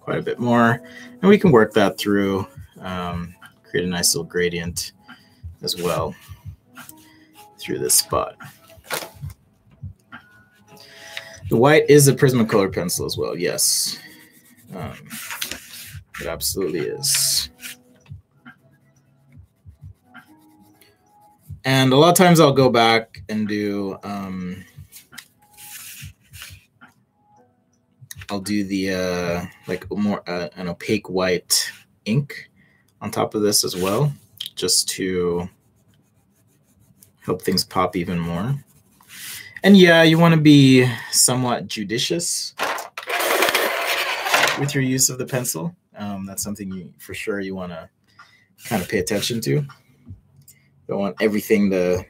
quite a bit more. And we can work that through, um, create a nice little gradient as well through this spot. The white is a Prismacolor pencil as well, yes. Um, it absolutely is. And a lot of times I'll go back and do um, I'll do the uh, like more uh, an opaque white ink on top of this as well, just to help things pop even more. And yeah, you want to be somewhat judicious with your use of the pencil. Um, that's something you, for sure you want to kind of pay attention to. Don't want everything to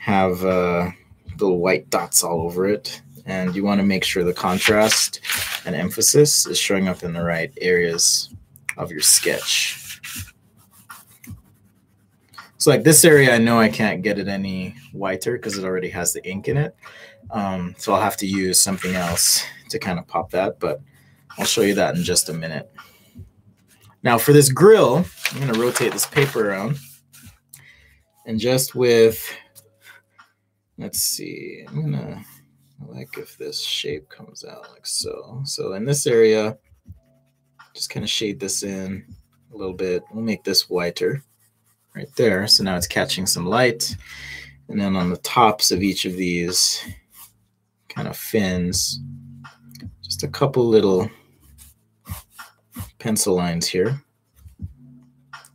have uh, little white dots all over it and you want to make sure the contrast and emphasis is showing up in the right areas of your sketch. So like this area, I know I can't get it any whiter because it already has the ink in it. Um, so I'll have to use something else to kind of pop that, but I'll show you that in just a minute. Now for this grill, I'm to rotate this paper around. And just with, let's see, I'm to I like if this shape comes out like so. So in this area, just kind of shade this in a little bit. We'll make this whiter right there. So now it's catching some light. And then on the tops of each of these kind of fins, just a couple little pencil lines here,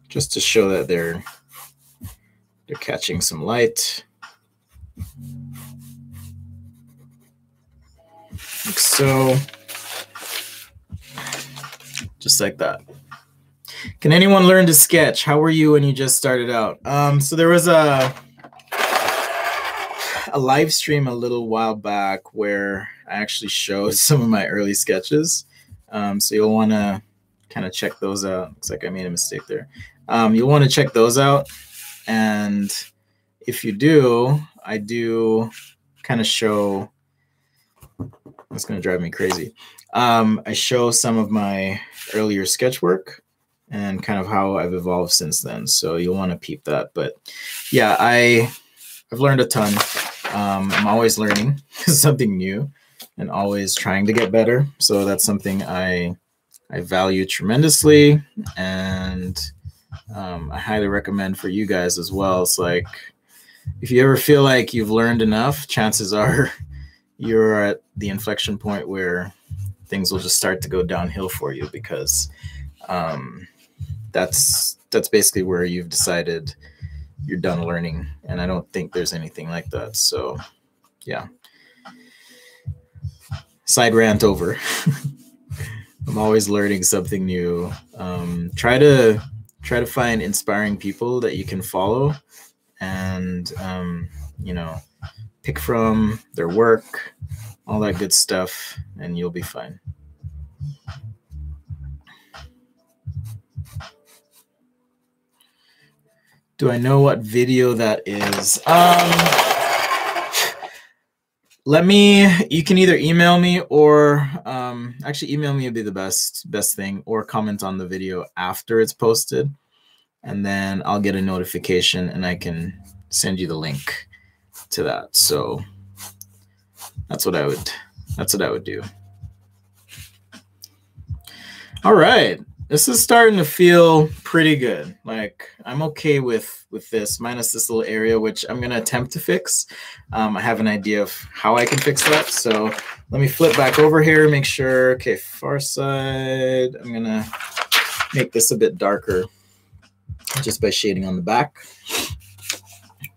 just to show that they're they're catching some light. like so. Just like that. Can anyone learn to sketch? How were you when you just started out? Um, so there was a a live stream a little while back where I actually showed some of my early sketches. Um, so you'll want to kind of check those out. Looks like I made a mistake there. Um, you'll want to check those out. And if you do, I do kind of show that's going to drive me crazy. Um, I show some of my earlier sketch work and kind of how I've evolved since then. So you'll want to peep that. But yeah, I I've learned a ton. Um, I'm always learning something new and always trying to get better. So that's something I I value tremendously, and um, I highly recommend for you guys as well. It's like if you ever feel like you've learned enough, chances are you're at the inflection point where things will just start to go downhill for you because um, that's that's basically where you've decided you're done learning. And i don't think there's anything like that. So yeah. Side rant over. I'm always learning something new. Um, try to try to find inspiring people that you can follow and um, you know pick from their work all that good stuff and you'll be fine Do I know what video that is? Um, let me. You can either email me or um, actually email me would be the best best thing, or comment on the video after it's posted, and then I'll get a notification and I can send you the link to that. So that's what I would. That's what I would do. All right this is starting to feel pretty good. Like I'm okay with with this, minus this little area, which I'm gonna attempt to fix. Um, I have an idea of how I can fix that. So let me flip back over here, make sure. Okay, far side. I'm gonna make this a bit darker just by shading on the back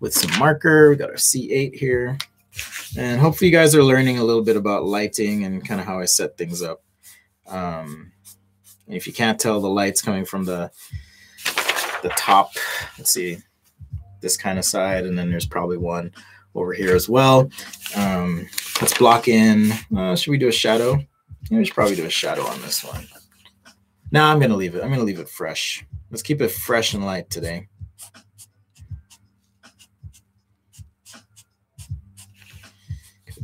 with some marker. We got our C8 here. And hopefully you guys are learning a little bit about lighting and kind of how I set things up. Um, if you can't tell, the light's coming from the the top. Let's see, this kind of side, and then there's probably one over here as well. Um, let's block in. Uh, should we do a shadow? Yeah, we should probably do a shadow on this one. Now I'm gonna leave it. I'm gonna leave it fresh. Let's keep it fresh and light today.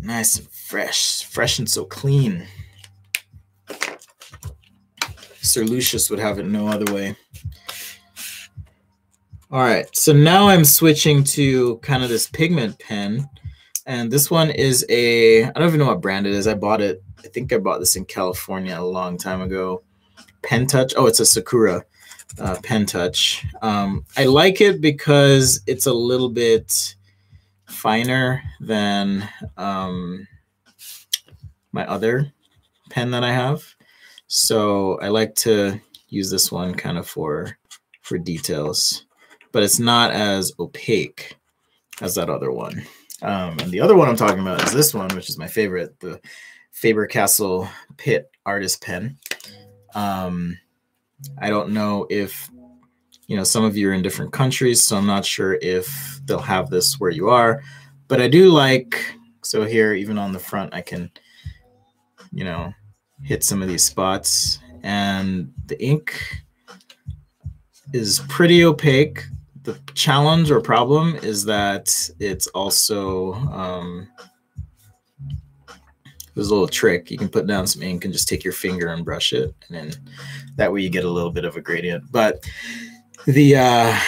Nice and fresh, fresh and so clean. Sir Lucius would have it no other way. All right, so now I'm switching to kind of this pigment pen. And this one is a, I don't even know what brand it is. I bought it, I think I bought this in California a long time ago. Pen Touch. Oh, it's a Sakura uh, Pen Touch. Um, I like it because it's a little bit finer than um, my other pen that I have. So I like to use this one kind of for for details, but it's not as opaque as that other one. Um, and the other one I'm talking about is this one, which is my favorite, the Faber-Castell Pitt Artist Pen. Um, I don't know if you know some of you are in different countries, so I'm not sure if they'll have this where you are. But I do like so here, even on the front, I can you know hit some of these spots and the ink is pretty opaque. The challenge or problem is that it's also um, there's a little trick. You can put down some ink and just take your finger and brush it, and then that way you get a little bit of a gradient. But the uh,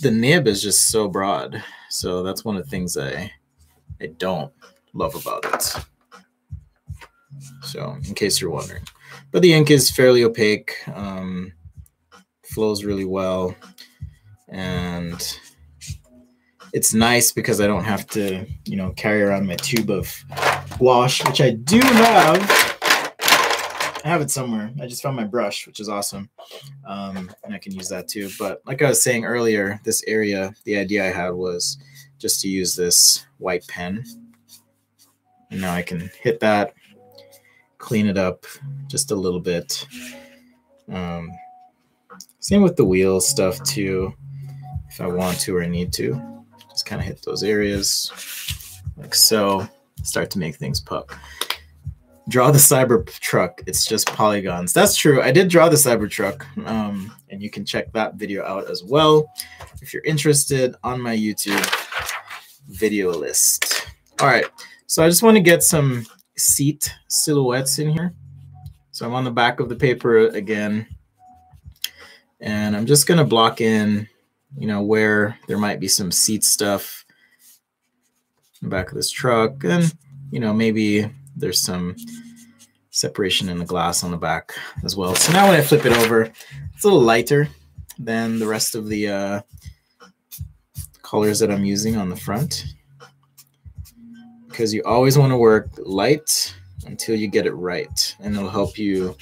the nib is just so broad, so that's one of the things I I don't love about it. So, in case you're wondering, but the ink is fairly opaque, um, flows really well, and it's nice because I don't have to, you know, carry around my tube of wash, which I do have. I have it somewhere. I just found my brush, which is awesome. Um, and I can use that too. But like I was saying earlier, this area, the idea I had was just to use this white pen. And now I can hit that clean it up just a little bit. Um, same with the wheel stuff too, if I want to or need to. Just kind of hit those areas like so. Start to make things pop. Draw the cyber truck It's just polygons. That's true. I did draw the Cybertruck, um, and you can check that video out as well if you're interested on my YouTube video list. All right, so I just want to get some seat silhouettes in here. So I'm on the back of the paper again. And I'm just going to block in, you know, where there might be some seat stuff in the back of this truck. And, you know, maybe there's some separation in the glass on the back as well. So now when I flip it over, it's a little lighter than the rest of the uh, colors that I'm using on the front. Because you always want to work light until you get it right. And it'll help you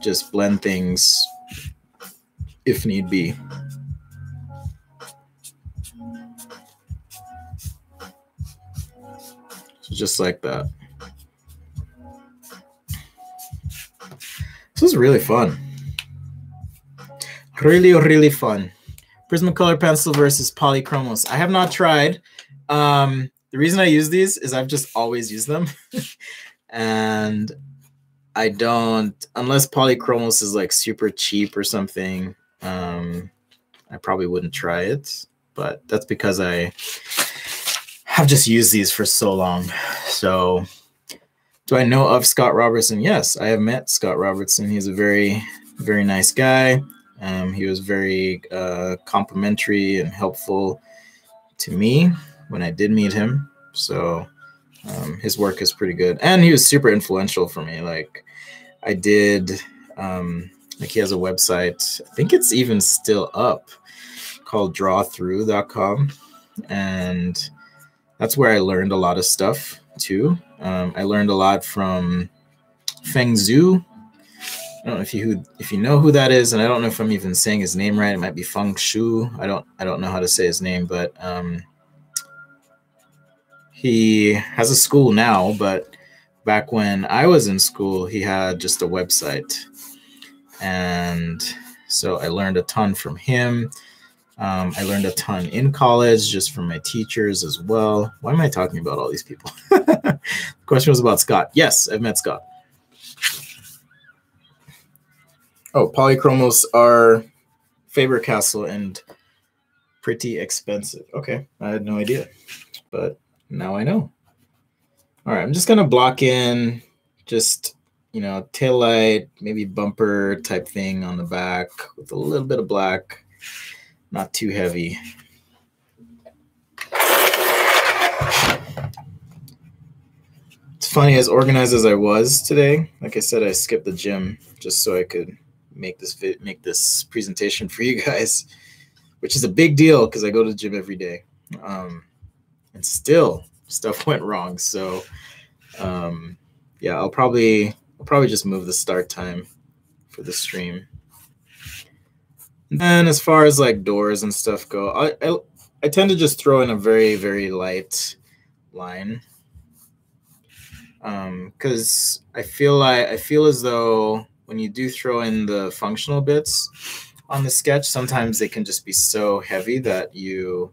just blend things if need be. So just like that. Was really fun. Really, really fun. Prismacolor pencil versus Polychromos. I have not tried. Um, the reason I use these is I've just always used them. and I don't, unless Polychromos is like super cheap or something, um, I probably wouldn't try it. But that's because I have just used these for so long. So do I know of Scott Robertson? Yes, I have met Scott Robertson. He's a very, very nice guy. Um, he was very uh, complimentary and helpful to me when I did meet him. So um, his work is pretty good, and he was super influential for me. Like I did, um, like he has a website. I think it's even still up called drawthrough.com, and that's where I learned a lot of stuff too. Um, I learned a lot from Feng Zhu. I don't know if you if you know who that is, and I don't know if I'm even saying his name right. It might be Feng Shu. I don't I don't know how to say his name, but um, he has a school now. But back when I was in school, he had just a website, and so I learned a ton from him. Um, I learned a ton in college just from my teachers as well. Why am I talking about all these people? the question was about Scott. Yes, I've met Scott. Oh, polychromos are Faber Castell and pretty expensive. Okay, I had no idea, but now I know. All right, I'm just gonna block in just you know tail light, maybe bumper type thing on the back with a little bit of black not too heavy. It's funny, as organized as I was today, like I said, I skipped the gym just so I could make this make this presentation for you guys, which is a big deal because I go to the gym every day. Um, and still stuff went wrong. So um, yeah, I'll probably I'll probably just move the start time for the stream. And as far as like doors and stuff go, I, I, I tend to just throw in a very very light line. Um, because I feel like I feel as though when you do throw in the functional bits on the sketch, sometimes they can just be so heavy that you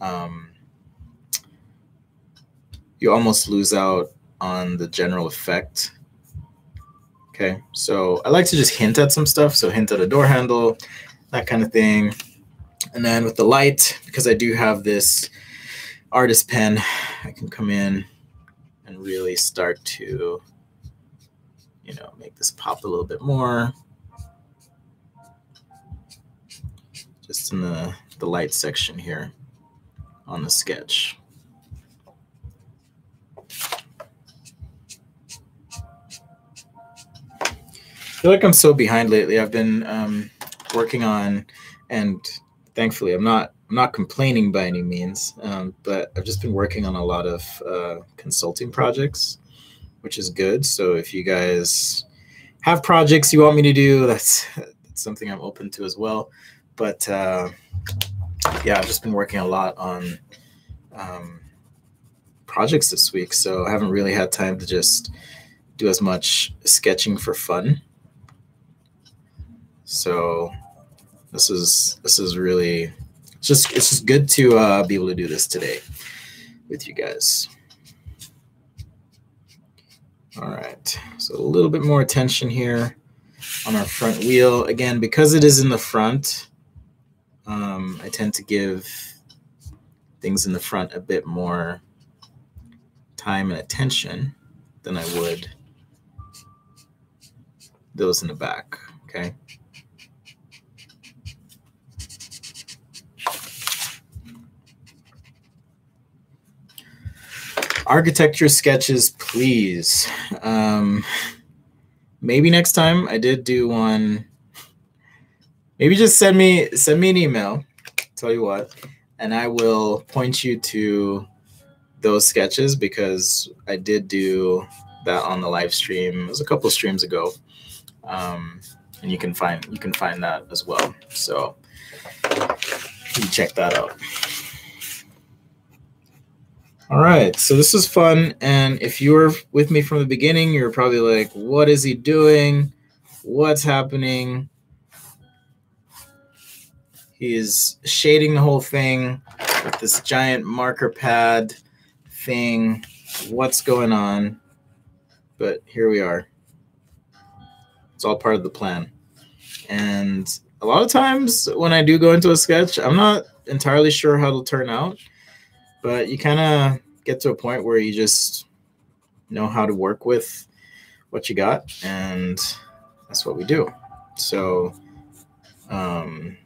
um, you almost lose out on the general effect. Okay, so I like to just hint at some stuff. So hint at a door handle, that kind of thing. And then with the light, because I do have this artist pen, I can come in and really start to, you know, make this pop a little bit more. Just in the, the light section here on the sketch. I feel like I'm so behind lately. I've been um, working on, and thankfully, I'm not I'm not complaining by any means, um, but I've just been working on a lot of uh, consulting projects, which is good. So if you guys have projects you want me to do, that's, that's something I'm open to as well. But uh, yeah, I've just been working a lot on um, projects this week, so I haven't really had time to just do as much sketching for fun. So this is this is really it's just it's just good to uh, be able to do this today with you guys. All right, so a little bit more attention here on our front wheel. Again, because it is in the front, um, I tend to give things in the front a bit more time and attention than I would those in the back. Okay. Architecture sketches, please. Um, maybe next time. I did do one. Maybe just send me send me an email. Tell you what, and I will point you to those sketches because I did do that on the live stream. It was a couple streams ago, um, and you can find you can find that as well. So you check that out. All right, so this is fun, and if you were with me from the beginning, you're probably like, "What is he doing? What's happening?" He is shading the whole thing with this giant marker pad thing. What's going on? But here we are. It's all part of the plan. And a lot of times when I do go into a sketch, I'm not entirely sure how it'll turn out, but you kind of get to a point where you just know how to work with what you got, and that's what we do. So, um,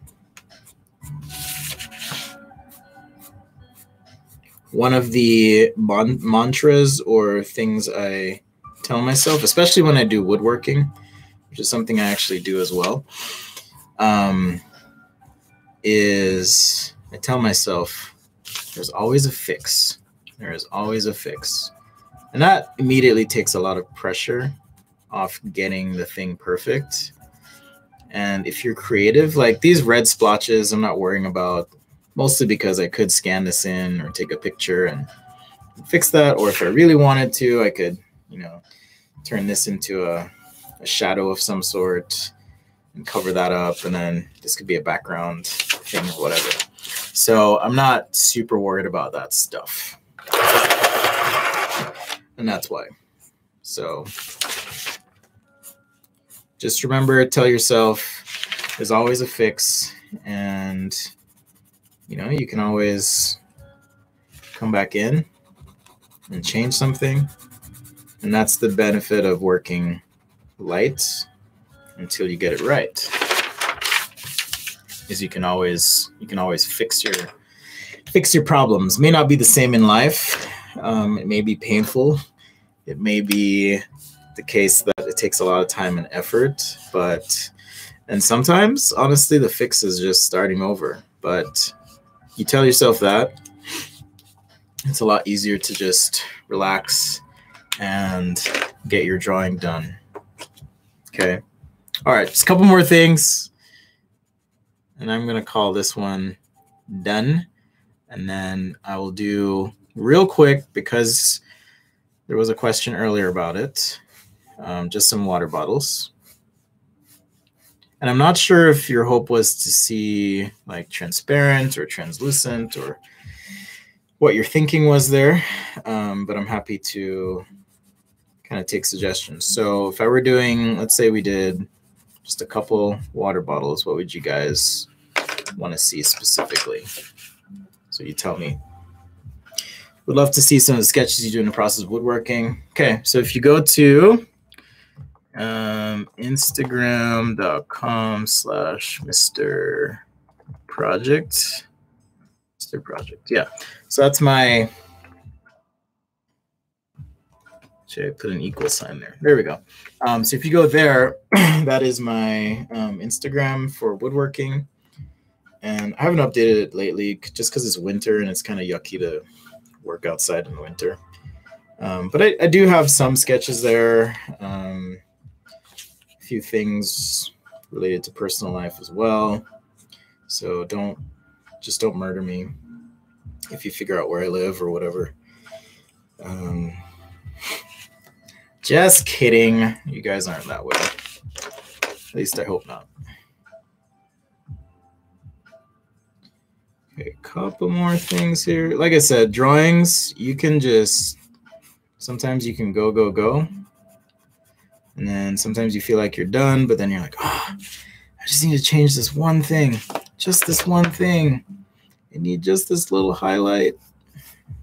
one of the mantras or things I tell myself, especially when I do woodworking, which is something I actually do as well, um, is I tell myself there's always a fix. There is always a fix. And that immediately takes a lot of pressure off getting the thing perfect. And if you're creative, like these red splotches, I'm not worrying about mostly because I could scan this in or take a picture and fix that. Or if I really wanted to, I could, you know, turn this into a, a shadow of some sort and cover that up. And then this could be a background thing or whatever. So I'm not super worried about that stuff. And that's why. So just remember, tell yourself there's always a fix and you know, you can always come back in and change something. And that's the benefit of working light until you get it right. Is you can always you can always fix your fix your problems. May not be the same in life. Um, it may be painful. It may be the case that it takes a lot of time and effort, but and sometimes honestly the fix is just starting over. But you tell yourself that, it's a lot easier to just relax and get your drawing done. Okay. All right, just a couple more things. And I'm going to call this one done. And then I will do real quick because there was a question earlier about it. Um, just some water bottles. And I'm not sure if your hope was to see like transparent or translucent or what your thinking was there, um, but I'm happy to kind of take suggestions. So if I were doing, let's say we did just a couple water bottles, what would you guys want to see specifically? So you tell me. Would love to see some of the sketches you do in the process of woodworking. Okay, so if you go to um, Instagram.com slash Mr. Project. Mr. Project. Yeah. So that's my. Should I put an equal sign there? There we go. Um, so if you go there, that is my um, Instagram for woodworking. And I haven't updated it lately just because it's winter and it's kind of yucky to work outside in the winter. Um, but I, I, do have some sketches there. Um, few things related to personal life as well. So don't just don't murder me if you figure out where I live or whatever. Um, just kidding. You guys aren't that way. At least I hope not. A couple more things here. Like I said, drawings, you can just sometimes you can go, go, go. And then sometimes you feel like you're done, but then you're like, oh, I just need to change this one thing, just this one thing. I need just this little highlight.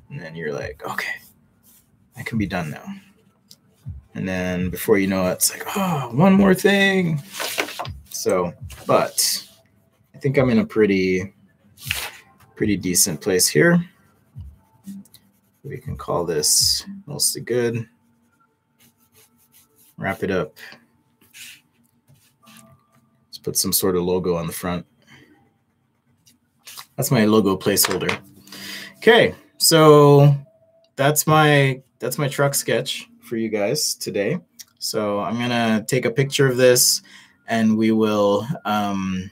And then you're like, okay, I can be done now. And then before you know it, it's like, oh, one more thing. So, but I think I'm in a pretty, pretty decent place here. We can call this mostly good. Wrap it up. Let's put some sort of logo on the front. That's my logo placeholder. Okay, so that's my that's my truck sketch for you guys today. So I'm gonna take a picture of this, and we will. Um,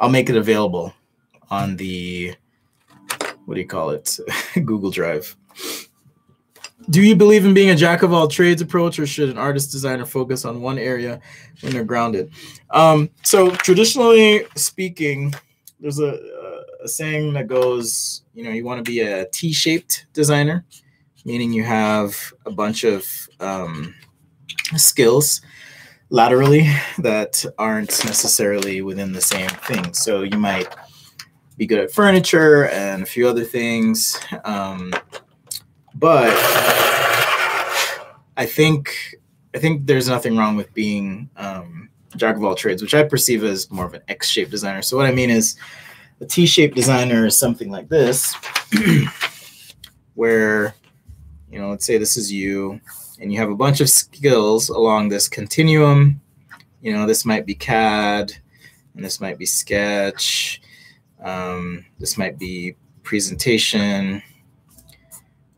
I'll make it available on the what do you call it? Google Drive. Do you believe in being a jack of all trades approach, or should an artist designer focus on one area when they're grounded? Um, so traditionally speaking, there's a, a saying that goes, you know, you want to be a T-shaped designer, meaning you have a bunch of um, skills laterally that aren't necessarily within the same thing. So you might be good at furniture and a few other things. Um, but I think I think there's nothing wrong with being um, jack of all trades, which I perceive as more of an X-shaped designer. So what I mean is a T-shaped designer is something like this, where you know, let's say this is you, and you have a bunch of skills along this continuum. You know, this might be CAD, and this might be Sketch, um, this might be presentation.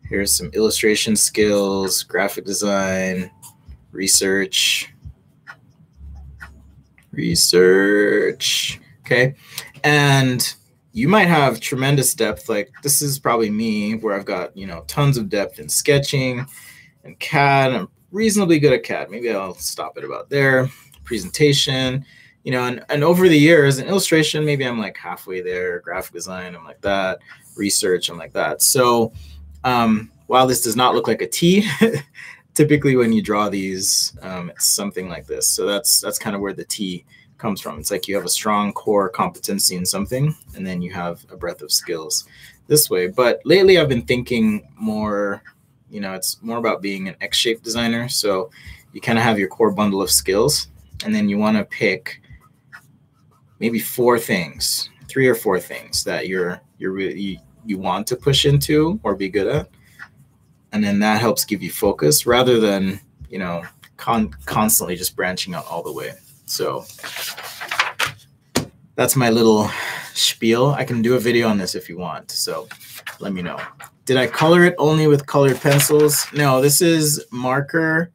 Here's some illustration skills, graphic design, research, research. Okay. And you might have tremendous depth. Like this is probably me where I've got, you know, tons of depth in sketching and CAD. I'm reasonably good at CAD. Maybe I'll stop it about there. Presentation, you know, and, and over the years, in illustration, maybe I'm like halfway there. Graphic design, I'm like that. Research, I'm like that. So um, while this does not look like a T, typically when you draw these, um, it's something like this. So that's that's kind of where the T comes from. It's like you have a strong core competency in something, and then you have a breadth of skills this way. But lately, I've been thinking more. You know, it's more about being an X-shaped designer. So you kind of have your core bundle of skills, and then you want to pick maybe four things, three or four things that you're you're really you, want to push into or be good at, and then that helps give you focus rather than you know con- constantly just branching out all the way. So that's my little spiel. I can do a video on this if you want. So let me know. Did I color it only with colored pencils? No, this is marker,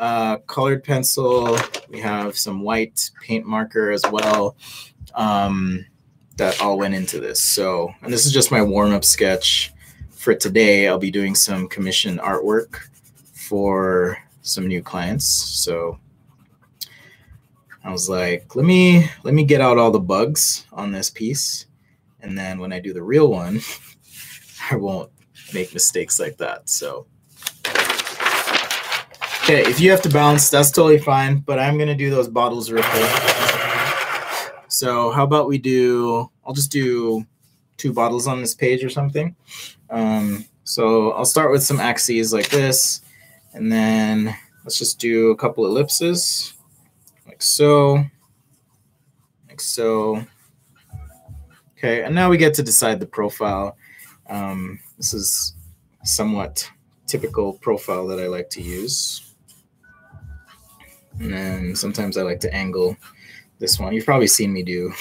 uh, colored pencil. We have some white paint marker as well um, that all went into this. So, and this is just my warm-up sketch for today. I'll be doing some commission artwork for some new clients. So I was like, let me let me get out all the bugs on this piece, and then when I do the real one, I won't make mistakes like that. So, okay, if you have to bounce, that's totally fine. But I'm gonna do those bottles real quick. So how about we do? I'll just do two bottles on this page or something. Um, so I'll start with some axes like this, and then let's just do a couple ellipses like so, like so. Okay, and now we get to decide the profile. Um, this is somewhat typical profile that I like to use. And sometimes I like to angle this one. You've probably seen me do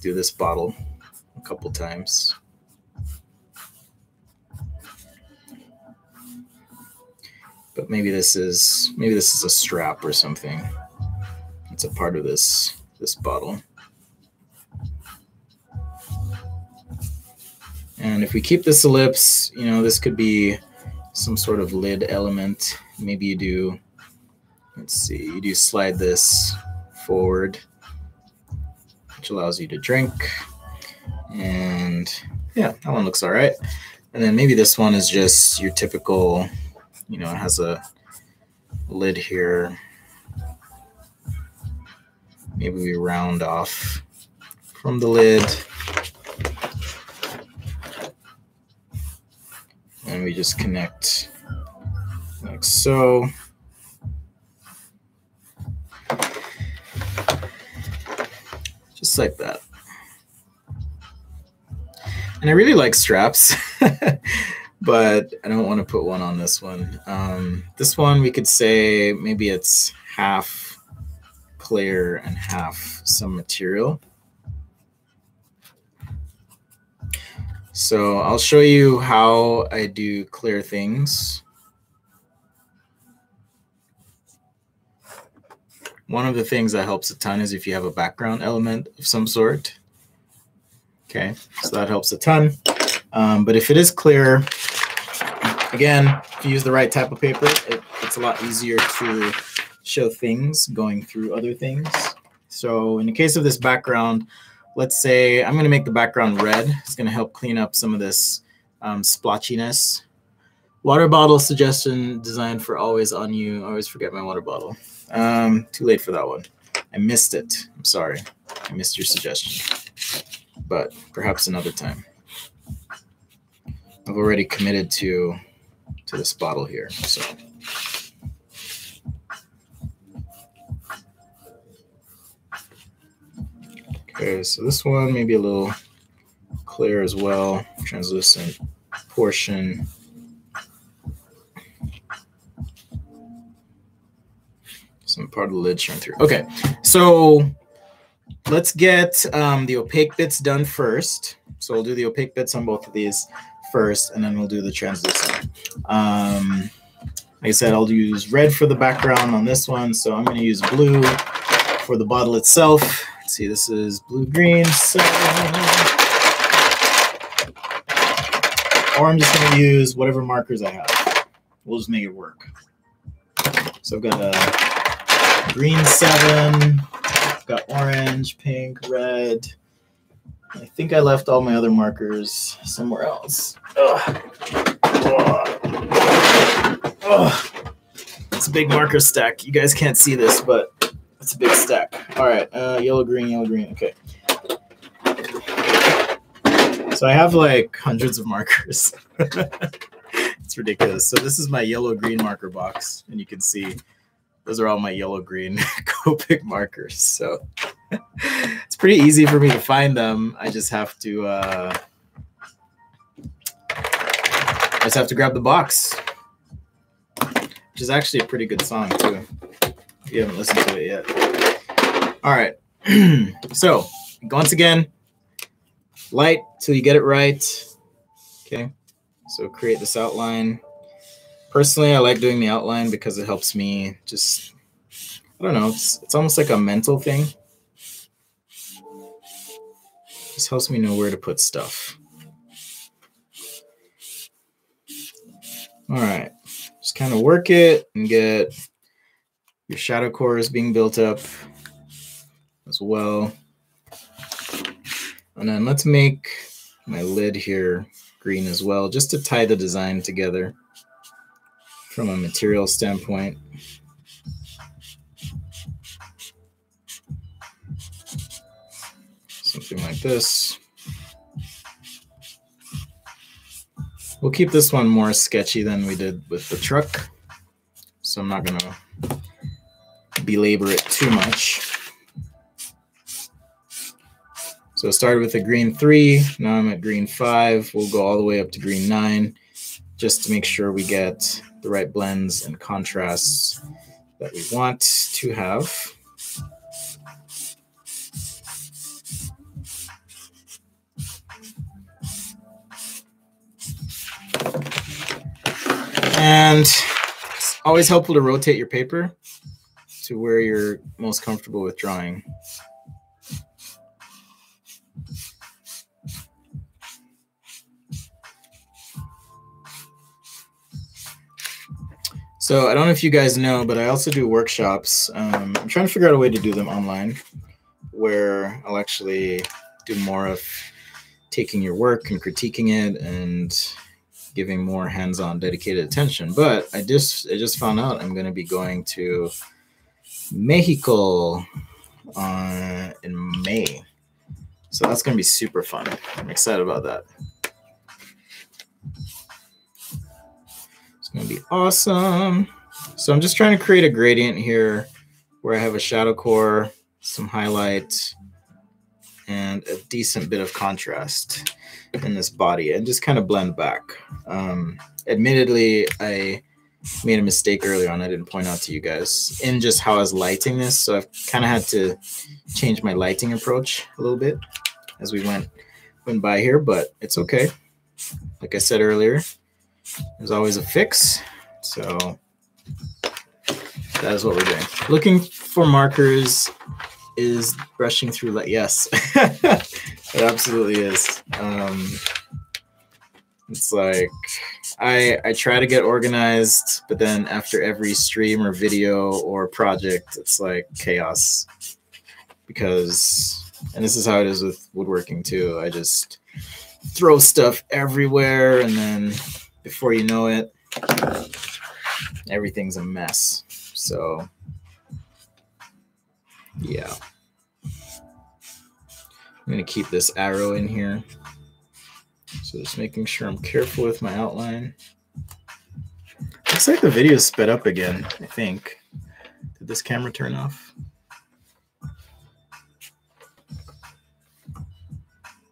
do this bottle a couple times. But maybe this is maybe this is a strap or something. It's a part of this this bottle. And if we keep this ellipse, you know, this could be some sort of lid element. Maybe you do, let's see, you do slide this forward, which allows you to drink. And yeah, that one looks all right. And then maybe this one is just your typical, you know, it has a lid here Maybe we round off from the lid. And we just connect like so. Just like that. And I really like straps, but I don't want to put one on this one. Um, this one, we could say maybe it's half clear and half some material. So I'll show you how I do clear things. One of the things that helps a ton is if you have a background element of some sort. Okay, so that helps a ton. Um, but if it is clear, again, if you use the right type of paper, it, it's a lot easier to show things going through other things. So in the case of this background, let's say I'm going to make the background red. It's going to help clean up some of this um, splotchiness. Water bottle suggestion designed for always on you. I always forget my water bottle. Um, too late for that one. I missed it. I'm sorry. I missed your suggestion but perhaps another time. I've already committed to to this bottle here, so. Okay, so this one maybe a little clear as well, translucent portion. Some part of the lid showing through. Okay, so let's get um, the opaque bits done first. So we'll do the opaque bits on both of these first, and then we'll do the translucent. Um, like I said, I'll use red for the background on this one. So I'm going to use blue for the bottle itself. Let's see, this is blue green. So... Or I'm just going to use whatever markers I have. We'll just make it work. So I've got a green seven, I've got orange, pink, red. I think I left all my other markers somewhere else. Ugh. Ugh. It's a big marker stack. You guys can't see this, but it's a big stack. All right, uh, yellow, green, yellow, green. Okay. So I have like hundreds of markers. it's ridiculous. So this is my yellow green marker box, and you can see those are all my yellow green Copic markers. So it's pretty easy for me to find them. I just have to uh, I just have to grab the box, which is actually a pretty good song too. If you haven't listened to it yet. All right. so once again, light till you get it right. Okay. So create this outline. Personally, I like doing the outline because it helps me just, I don't know, it's, it's almost like a mental thing. Just helps me know where to put stuff. All right, just kind of work it and get your shadow cores being built up as well. And then let's make my lid here green as well, just to tie the design together from a material standpoint. Something like this. We'll keep this one more sketchy than we did with the truck. So I'm not going to belabor it too much. So I started with a green three. Now I'm at green five. We'll go all the way up to green nine just to make sure we get the right blends and contrasts that we want to have. And it's always helpful to rotate your paper to where you're most comfortable with drawing. So I don't know if you guys know, but I also do workshops. Um, I'm trying to figure out a way to do them online where I'll actually do more of taking your work and critiquing it and giving more hands-on dedicated attention. But I just I just found out I'm going to be going to Mexico uh, in May. So that's going to be super fun. I'm excited about that. Gonna be awesome. So I'm just trying to create a gradient here where I have a shadow core, some highlights, and a decent bit of contrast in this body and just kind of blend back. Um, admittedly, I made a mistake earlier on. I didn't point out to you guys in just how I was lighting this. So I've kind of had to change my lighting approach a little bit as we went went by here, but it's okay. Like I said earlier, there's always a fix. So that is what we're doing. Looking for markers is brushing through like yes it absolutely is um it's like i i try to get organized but then after every stream or video or project it's like chaos because and this is how it is with woodworking too i just throw stuff everywhere and then before you know it everything's a mess so yeah. I'm going to keep this arrow in here. So just making sure I'm careful with my outline. Looks like the video sped up again, I think. Did this camera turn off?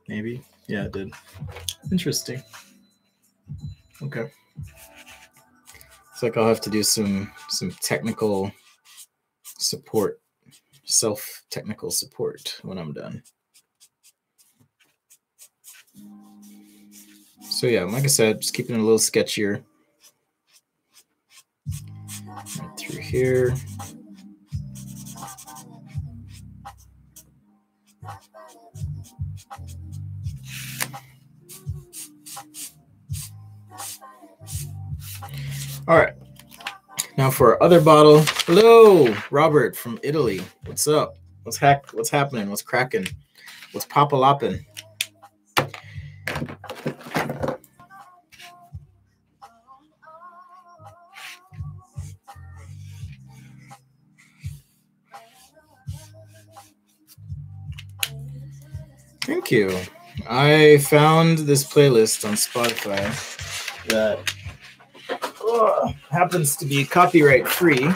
Maybe. Yeah, it did. Interesting. Okay. It's like I'll have to do some some technical support self technical support when I'm done. So yeah, like I said, just keeping it a little sketchier. Right through here. All right. Now for our other bottle. Hello, Robert from Italy. What's up? What's hack? What's happening? What's cracking? What's papa lopping? Thank you. I found this playlist on Spotify that happens to be copyright free,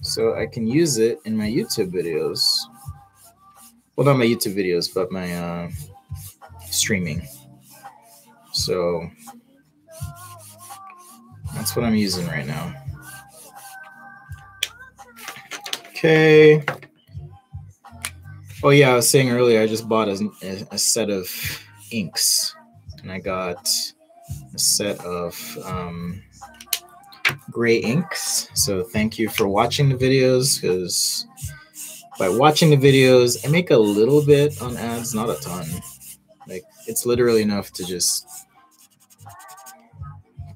so I can use it in my YouTube videos. Well, not my YouTube videos, but my uh, streaming. So that's what I'm using right now. Okay. Oh yeah, I was saying earlier I just bought a, a set of inks, and I got a set of um, gray inks. So thank you for watching the videos because by watching the videos, I make a little bit on ads, not a ton. Like it's literally enough to just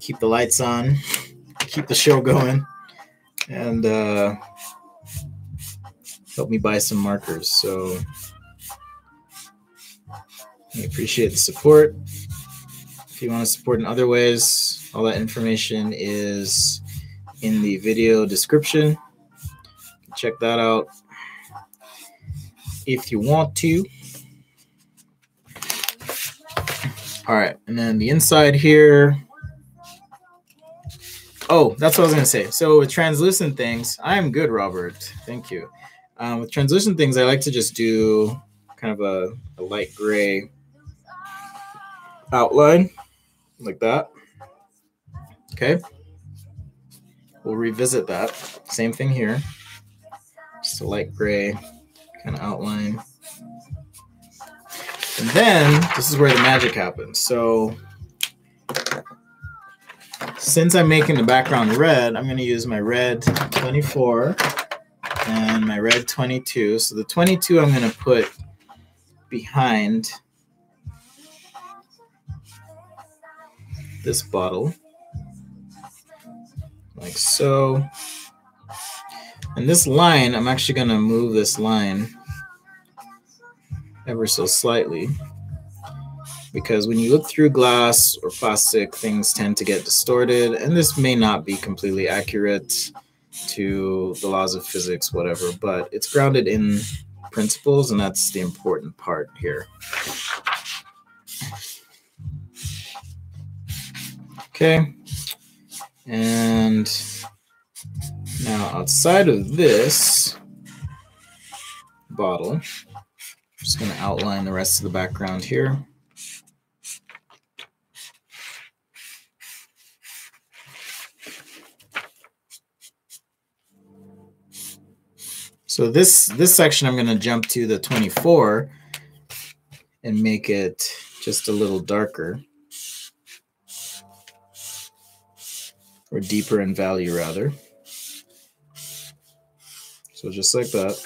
keep the lights on, keep the show going, and uh, help me buy some markers. So I appreciate the support. If you want to support in other ways, all that information is in the video description. Check that out if you want to. All right, and then the inside here. Oh, that's what I was gonna say. So with translucent things, I'm good, Robert. Thank you. Um, with translucent things, I like to just do kind of a, a light gray outline like that. Okay. We'll revisit that. Same thing here. Just a light gray kind of outline. And then this is where the magic happens. So since I'm making the background red, I'm going to use my red 24 and my red 22. So the 22 I'm going to put behind this bottle like so. And this line, I'm actually going to move this line ever so slightly because when you look through glass or plastic, things tend to get distorted, and this may not be completely accurate to the laws of physics, whatever, but it's grounded in principles, and that's the important part here. Okay, And now outside of this bottle, I'm just going to outline the rest of the background here. So this this section I'm going to jump to the 24 and make it just a little darker. Or deeper in value rather. So just like that.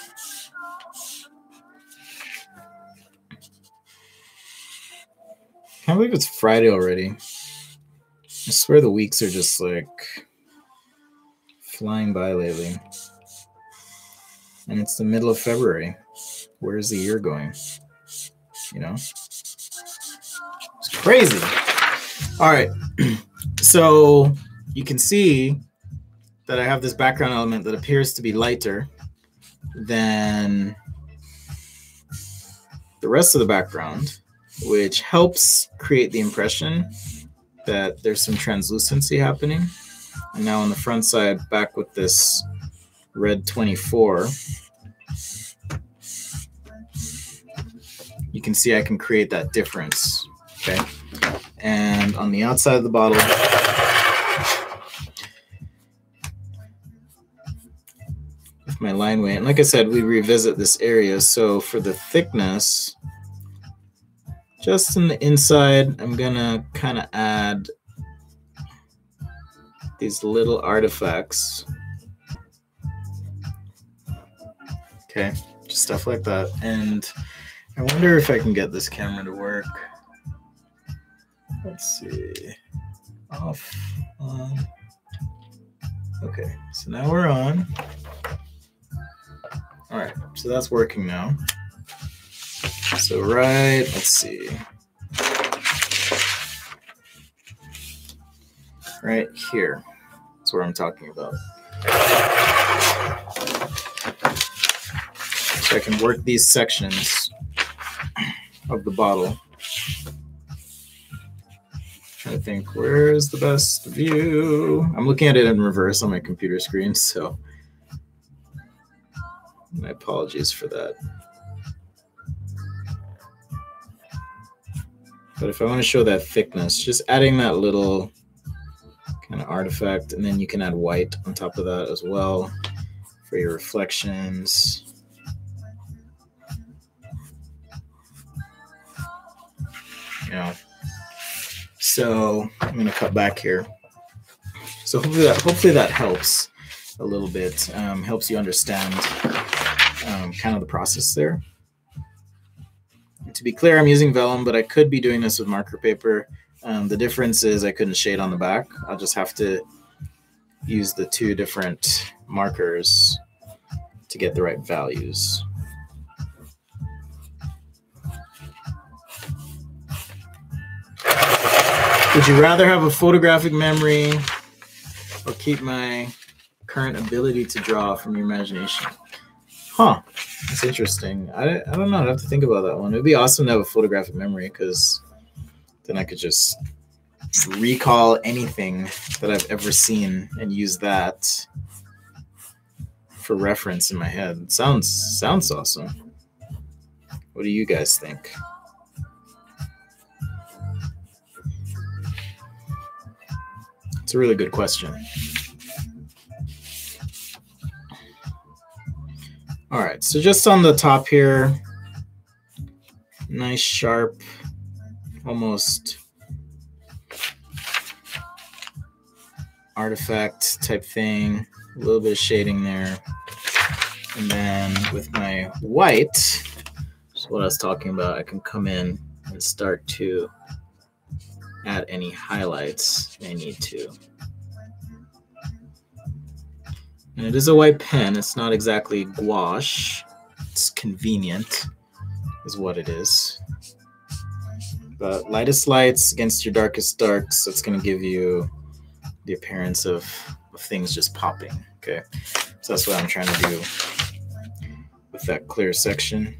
Can't believe it's Friday already. I swear the weeks are just like flying by lately and it's the middle of February. Where's the year going? You know? It's crazy. All right. so you can see that I have this background element that appears to be lighter than the rest of the background, which helps create the impression that there's some translucency happening. And now on the front side, back with this red 24, you can see I can create that difference. Okay. And on the outside of the bottle, my line weight, and like I said, we revisit this area. So for the thickness, just in the inside, I'm gonna kind of add these little artifacts. Okay, just stuff like that. And I wonder if I can get this camera to work. Let's see. Off, on. Okay, so now we're on. All right, so that's working now. So right, let's see. Right here. That's where I'm talking about. So I can work these sections of the bottle. To think, where's the best view? I'm looking at it in reverse on my computer screen, so my apologies for that. But if I want to show that thickness, just adding that little kind of artifact, and then you can add white on top of that as well for your reflections. Know, so I'm gonna cut back here. So hopefully that hopefully that helps a little bit, um, helps you understand um, kind of the process there. To be clear, I'm using vellum, but I could be doing this with marker paper. Um, the difference is I couldn't shade on the back. I'll just have to use the two different markers to get the right values. Would you rather have a photographic memory or keep my current ability to draw from your imagination? Huh. That's interesting. I, I don't know. I'd have to think about that one. It would be awesome to have a photographic memory because then I could just recall anything that I've ever seen and use that for reference in my head. sounds sounds awesome. What do you guys think? It's a really good question. All right, so just on the top here, nice sharp, almost artifact type thing, a little bit of shading there. And then with my white, is what I was talking about, I can come in and start to add any highlights I need to. And it is a white pen. It's not exactly gouache. It's convenient, is what it is. But lightest lights against your darkest darks, It's going to give you the appearance of, of things just popping. Okay. So that's what I'm trying to do with that clear section.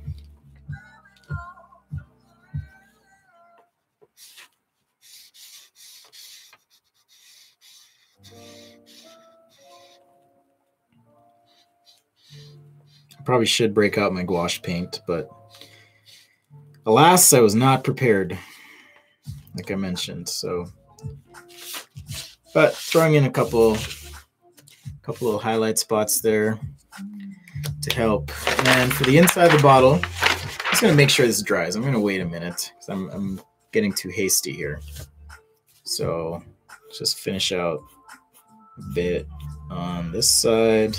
Probably should break out my gouache paint, but alas, I was not prepared, like I mentioned. So, but throwing in a couple, couple little highlight spots there to help. And for the inside of the bottle, I'm just gonna make sure this dries. I'm gonna wait a minute because I'm, I'm getting too hasty here. So just finish out a bit on this side.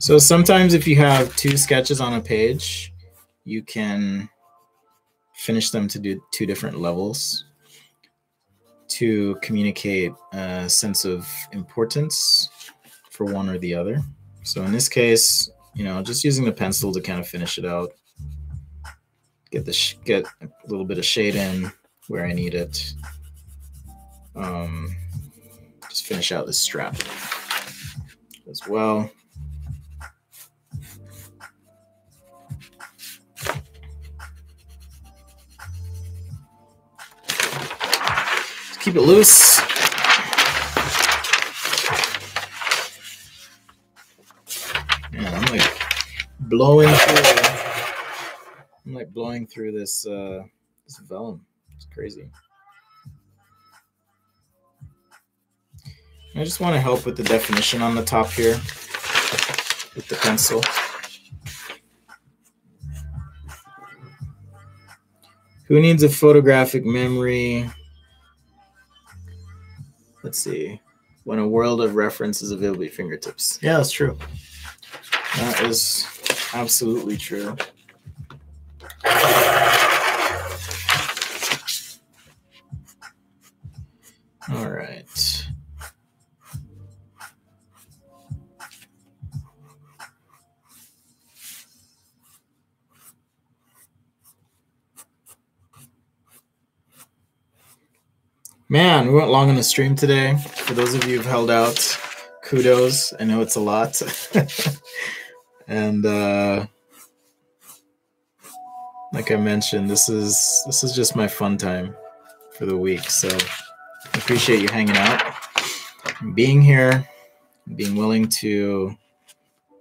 So sometimes if you have two sketches on a page, you can finish them to do two different levels to communicate a sense of importance for one or the other. So in this case, you know, just using the pencil to kind of finish it out, get the get a little bit of shade in where I need it. Um, just finish out this strap as well. Keep it loose. Man, I'm like blowing through. I'm like blowing through this uh, this vellum. It's crazy. I just want to help with the definition on the top here with the pencil. Who needs a photographic memory? Let's see. When a world of reference is available at your fingertips. Yeah, that's true. That is absolutely true. All right. Man, we went long on the stream today. For those of you who've held out, kudos. I know it's a lot. and uh like I mentioned, this is this is just my fun time for the week. So appreciate you hanging out, being here, being willing to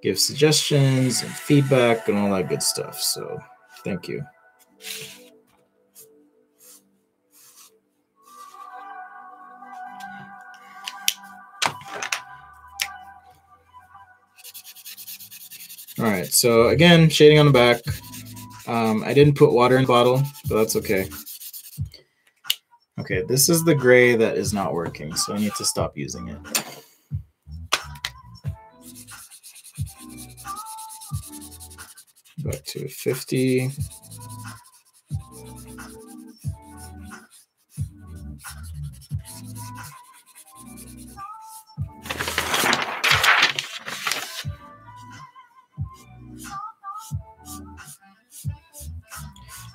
give suggestions and feedback and all that good stuff. So thank you. All right, so again, shading on the back. Um, I didn't put water in the bottle, but that's okay. Okay, this is the gray that is not working, so I need to stop using it. Back to 50.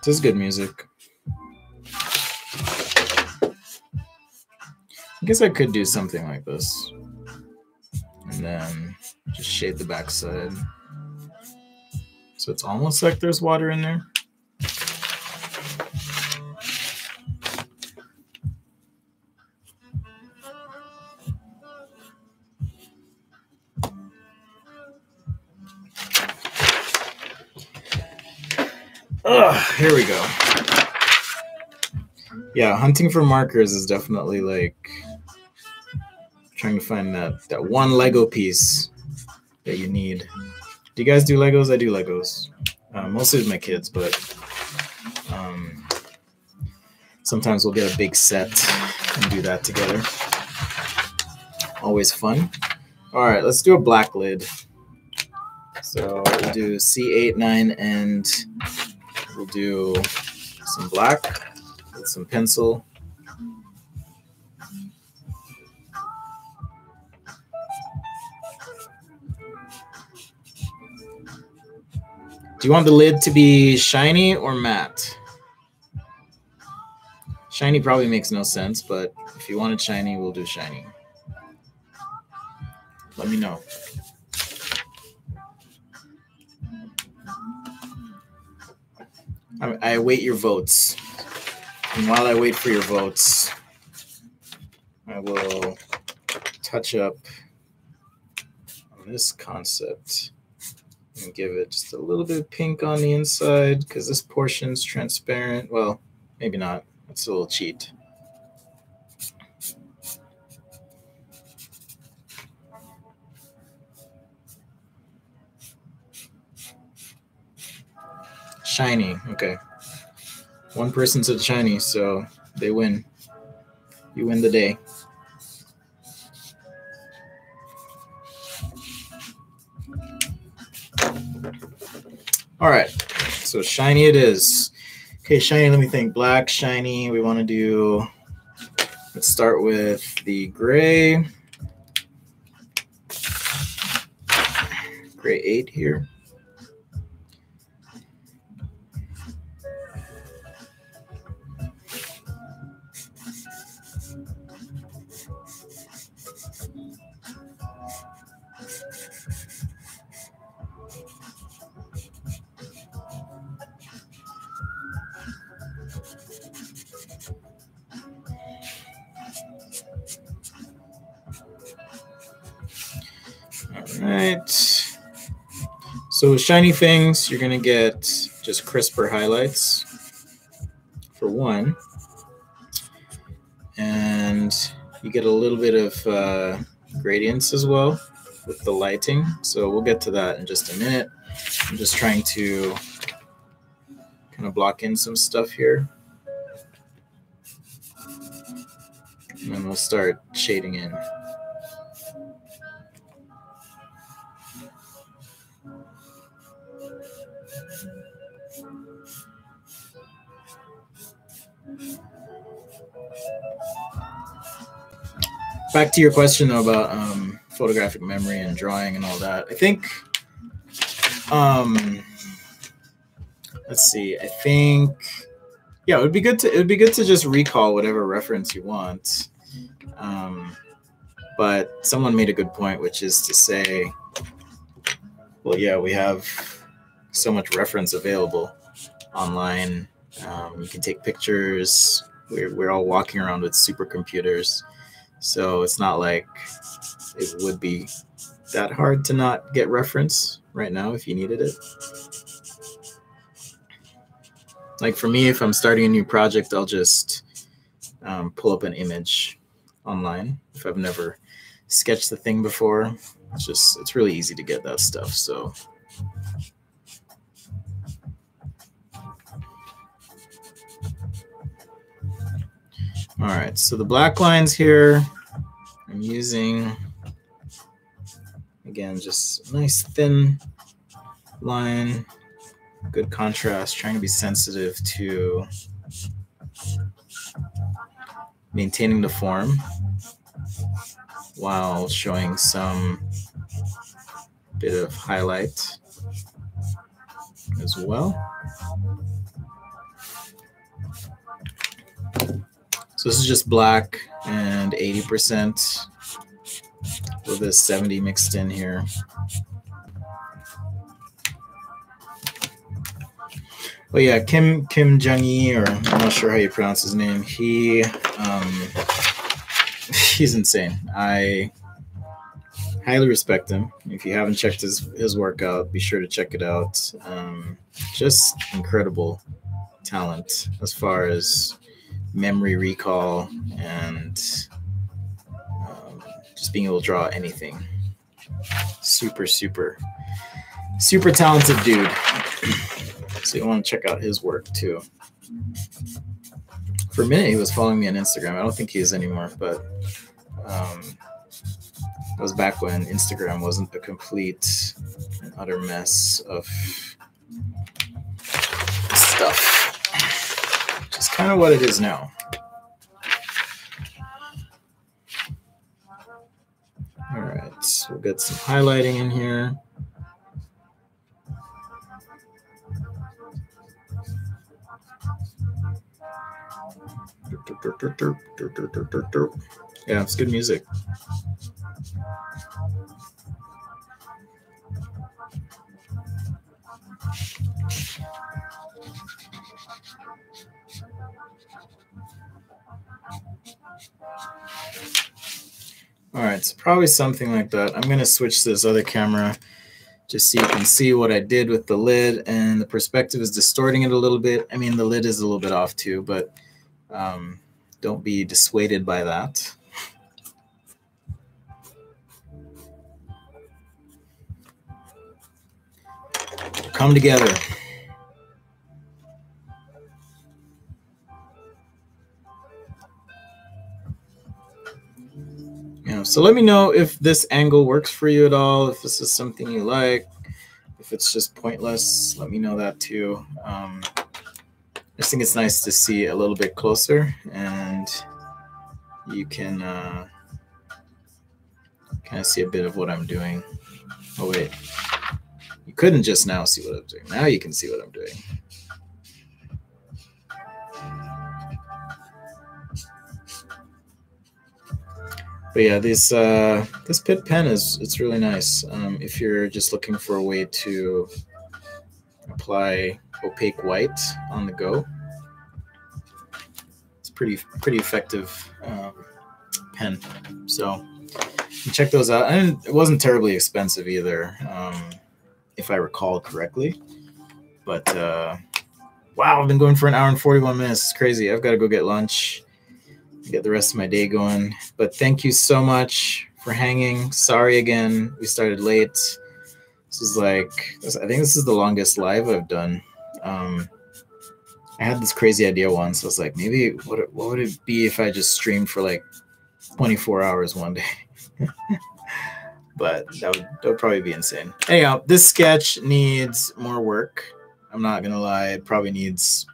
This is good music. I guess I could do something like this. And then just shade the backside. So it's almost like there's water in there. Ugh, here we go. Yeah, hunting for markers is definitely like trying to find that that one Lego piece that you need. Do you guys do Legos? I do Legos. Uh, mostly with my kids, but um, sometimes we'll get a big set and do that together. Always fun. All right, let's do a black lid. So we'll do C8, 9, and We'll do some black with some pencil. Do you want the lid to be shiny or matte? Shiny probably makes no sense, but if you want it shiny, we'll do shiny. let me know. I, I await your votes. And while I wait for your votes, I will touch up on this concept and give it just a little bit of pink on the inside because this portion's transparent. Well, maybe not. It's a little cheat. Shiny. Okay. One person said shiny, so they win. You win the day. All right. So shiny it is. Okay, shiny, let me think. Black, shiny. We want to do, let's start with the gray. Gray 8 here. Shiny things, you're gonna get just crisper highlights for one. And you get a little bit of uh, gradients as well with the lighting. So we'll get to that in just a minute. I'm just trying to kind of block in some stuff here. And then we'll start shading in. Back to your question though about um, photographic memory and drawing and all that. I think, um, let's see. I think, yeah, it would be good to it would be good to just recall whatever reference you want. Um, but someone made a good point, which is to say, well, yeah, we have so much reference available online. Um, you can take pictures. We're, we're all walking around with supercomputers so it's not like it would be that hard to not get reference right now if you needed it. Like for me, if I'm starting a new project, I'll just um, pull up an image online. If I've never sketched the thing before, it's just, it's really easy to get that stuff. So All right, so the black lines here, I'm using, again, just nice thin line, good contrast, trying to be sensitive to maintaining the form while showing some bit of highlight as well. So this is just black and 80% with a 70 mixed in here. Well, yeah, Kim Kim Jung Gi, or I'm not sure how you pronounce his name. He um, he's insane. I highly respect him. If you haven't checked his his work out, be sure to check it out. Um, just incredible talent as far as memory recall and um, just being able to draw anything. Super, super, super talented dude. so you want to check out his work too. For a minute, he was following me on Instagram. I don't think he is anymore, but um, was back when Instagram wasn't a complete and utter mess of stuff kind of what it is now. All right, so we'll get some highlighting in here. Yeah, it's good music. All right, so probably something like that. I'm going to switch to this other camera just so you can see what I did with the lid and the perspective is distorting it a little bit. I mean, the lid is a little bit off too, but um, don't be dissuaded by that. Come together. So let me know if this angle works for you at all, if this is something you like, if it's just pointless, let me know that too. Um, I just think it's nice to see a little bit closer and you can uh, kind of see a bit of what I'm doing. Oh, wait. You couldn't just now see what I'm doing. Now you can see what I'm doing. But yeah, this uh, this Pitt pen is it's really nice. Um, if you're just looking for a way to apply opaque white on the go, it's pretty pretty effective um, pen. So check those out. And it wasn't terribly expensive either, um, if I recall correctly. But uh, wow, I've been going for an hour and 41 minutes. It's crazy. I've got to go get lunch get the rest of my day going. But thank you so much for hanging. Sorry again, we started late. This is like, I think this is the longest live I've done. Um, I had this crazy idea once. I was like, maybe what what would it be if I just streamed for like 24 hours one day? but that would, that would probably be insane. Anyhow, this sketch needs more work. I'm not gonna lie, it probably needs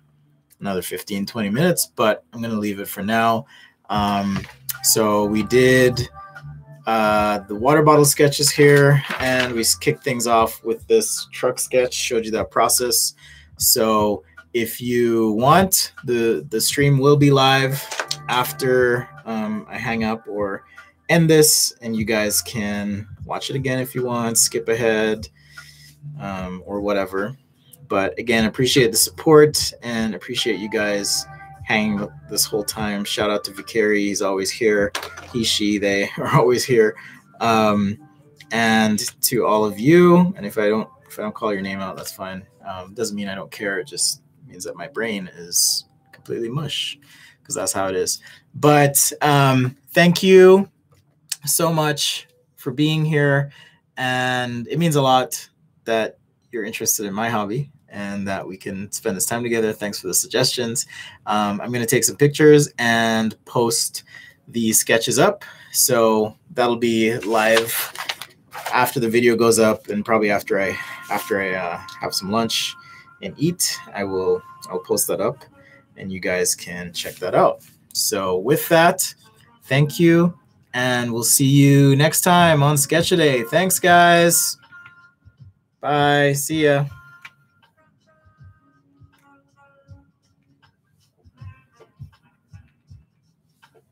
another 15, 20 minutes, but I'm going to leave it for now. Um, so we did uh, the water bottle sketches here, and we kicked things off with this truck sketch, showed you that process. So if you want, the, the stream will be live after um, I hang up or end this, and you guys can watch it again if you want, skip ahead, um, or whatever. But again, appreciate the support and appreciate you guys hanging this whole time. Shout out to Vicari, he's always here. He, she, they are always here. Um, and to all of you, and if I don't if I don't call your name out, that's fine. Um, doesn't mean I don't care. It just means that my brain is completely mush because that's how it is. But um, thank you so much for being here, and it means a lot that you're interested in my hobby and that we can spend this time together. Thanks for the suggestions. Um, I'm going to take some pictures and post the sketches up. So that'll be live after the video goes up and probably after I after I uh, have some lunch and eat, I will I'll post that up and you guys can check that out. So with that, thank you and we'll see you next time on Sketch a Day. Thanks guys. Bye. See ya.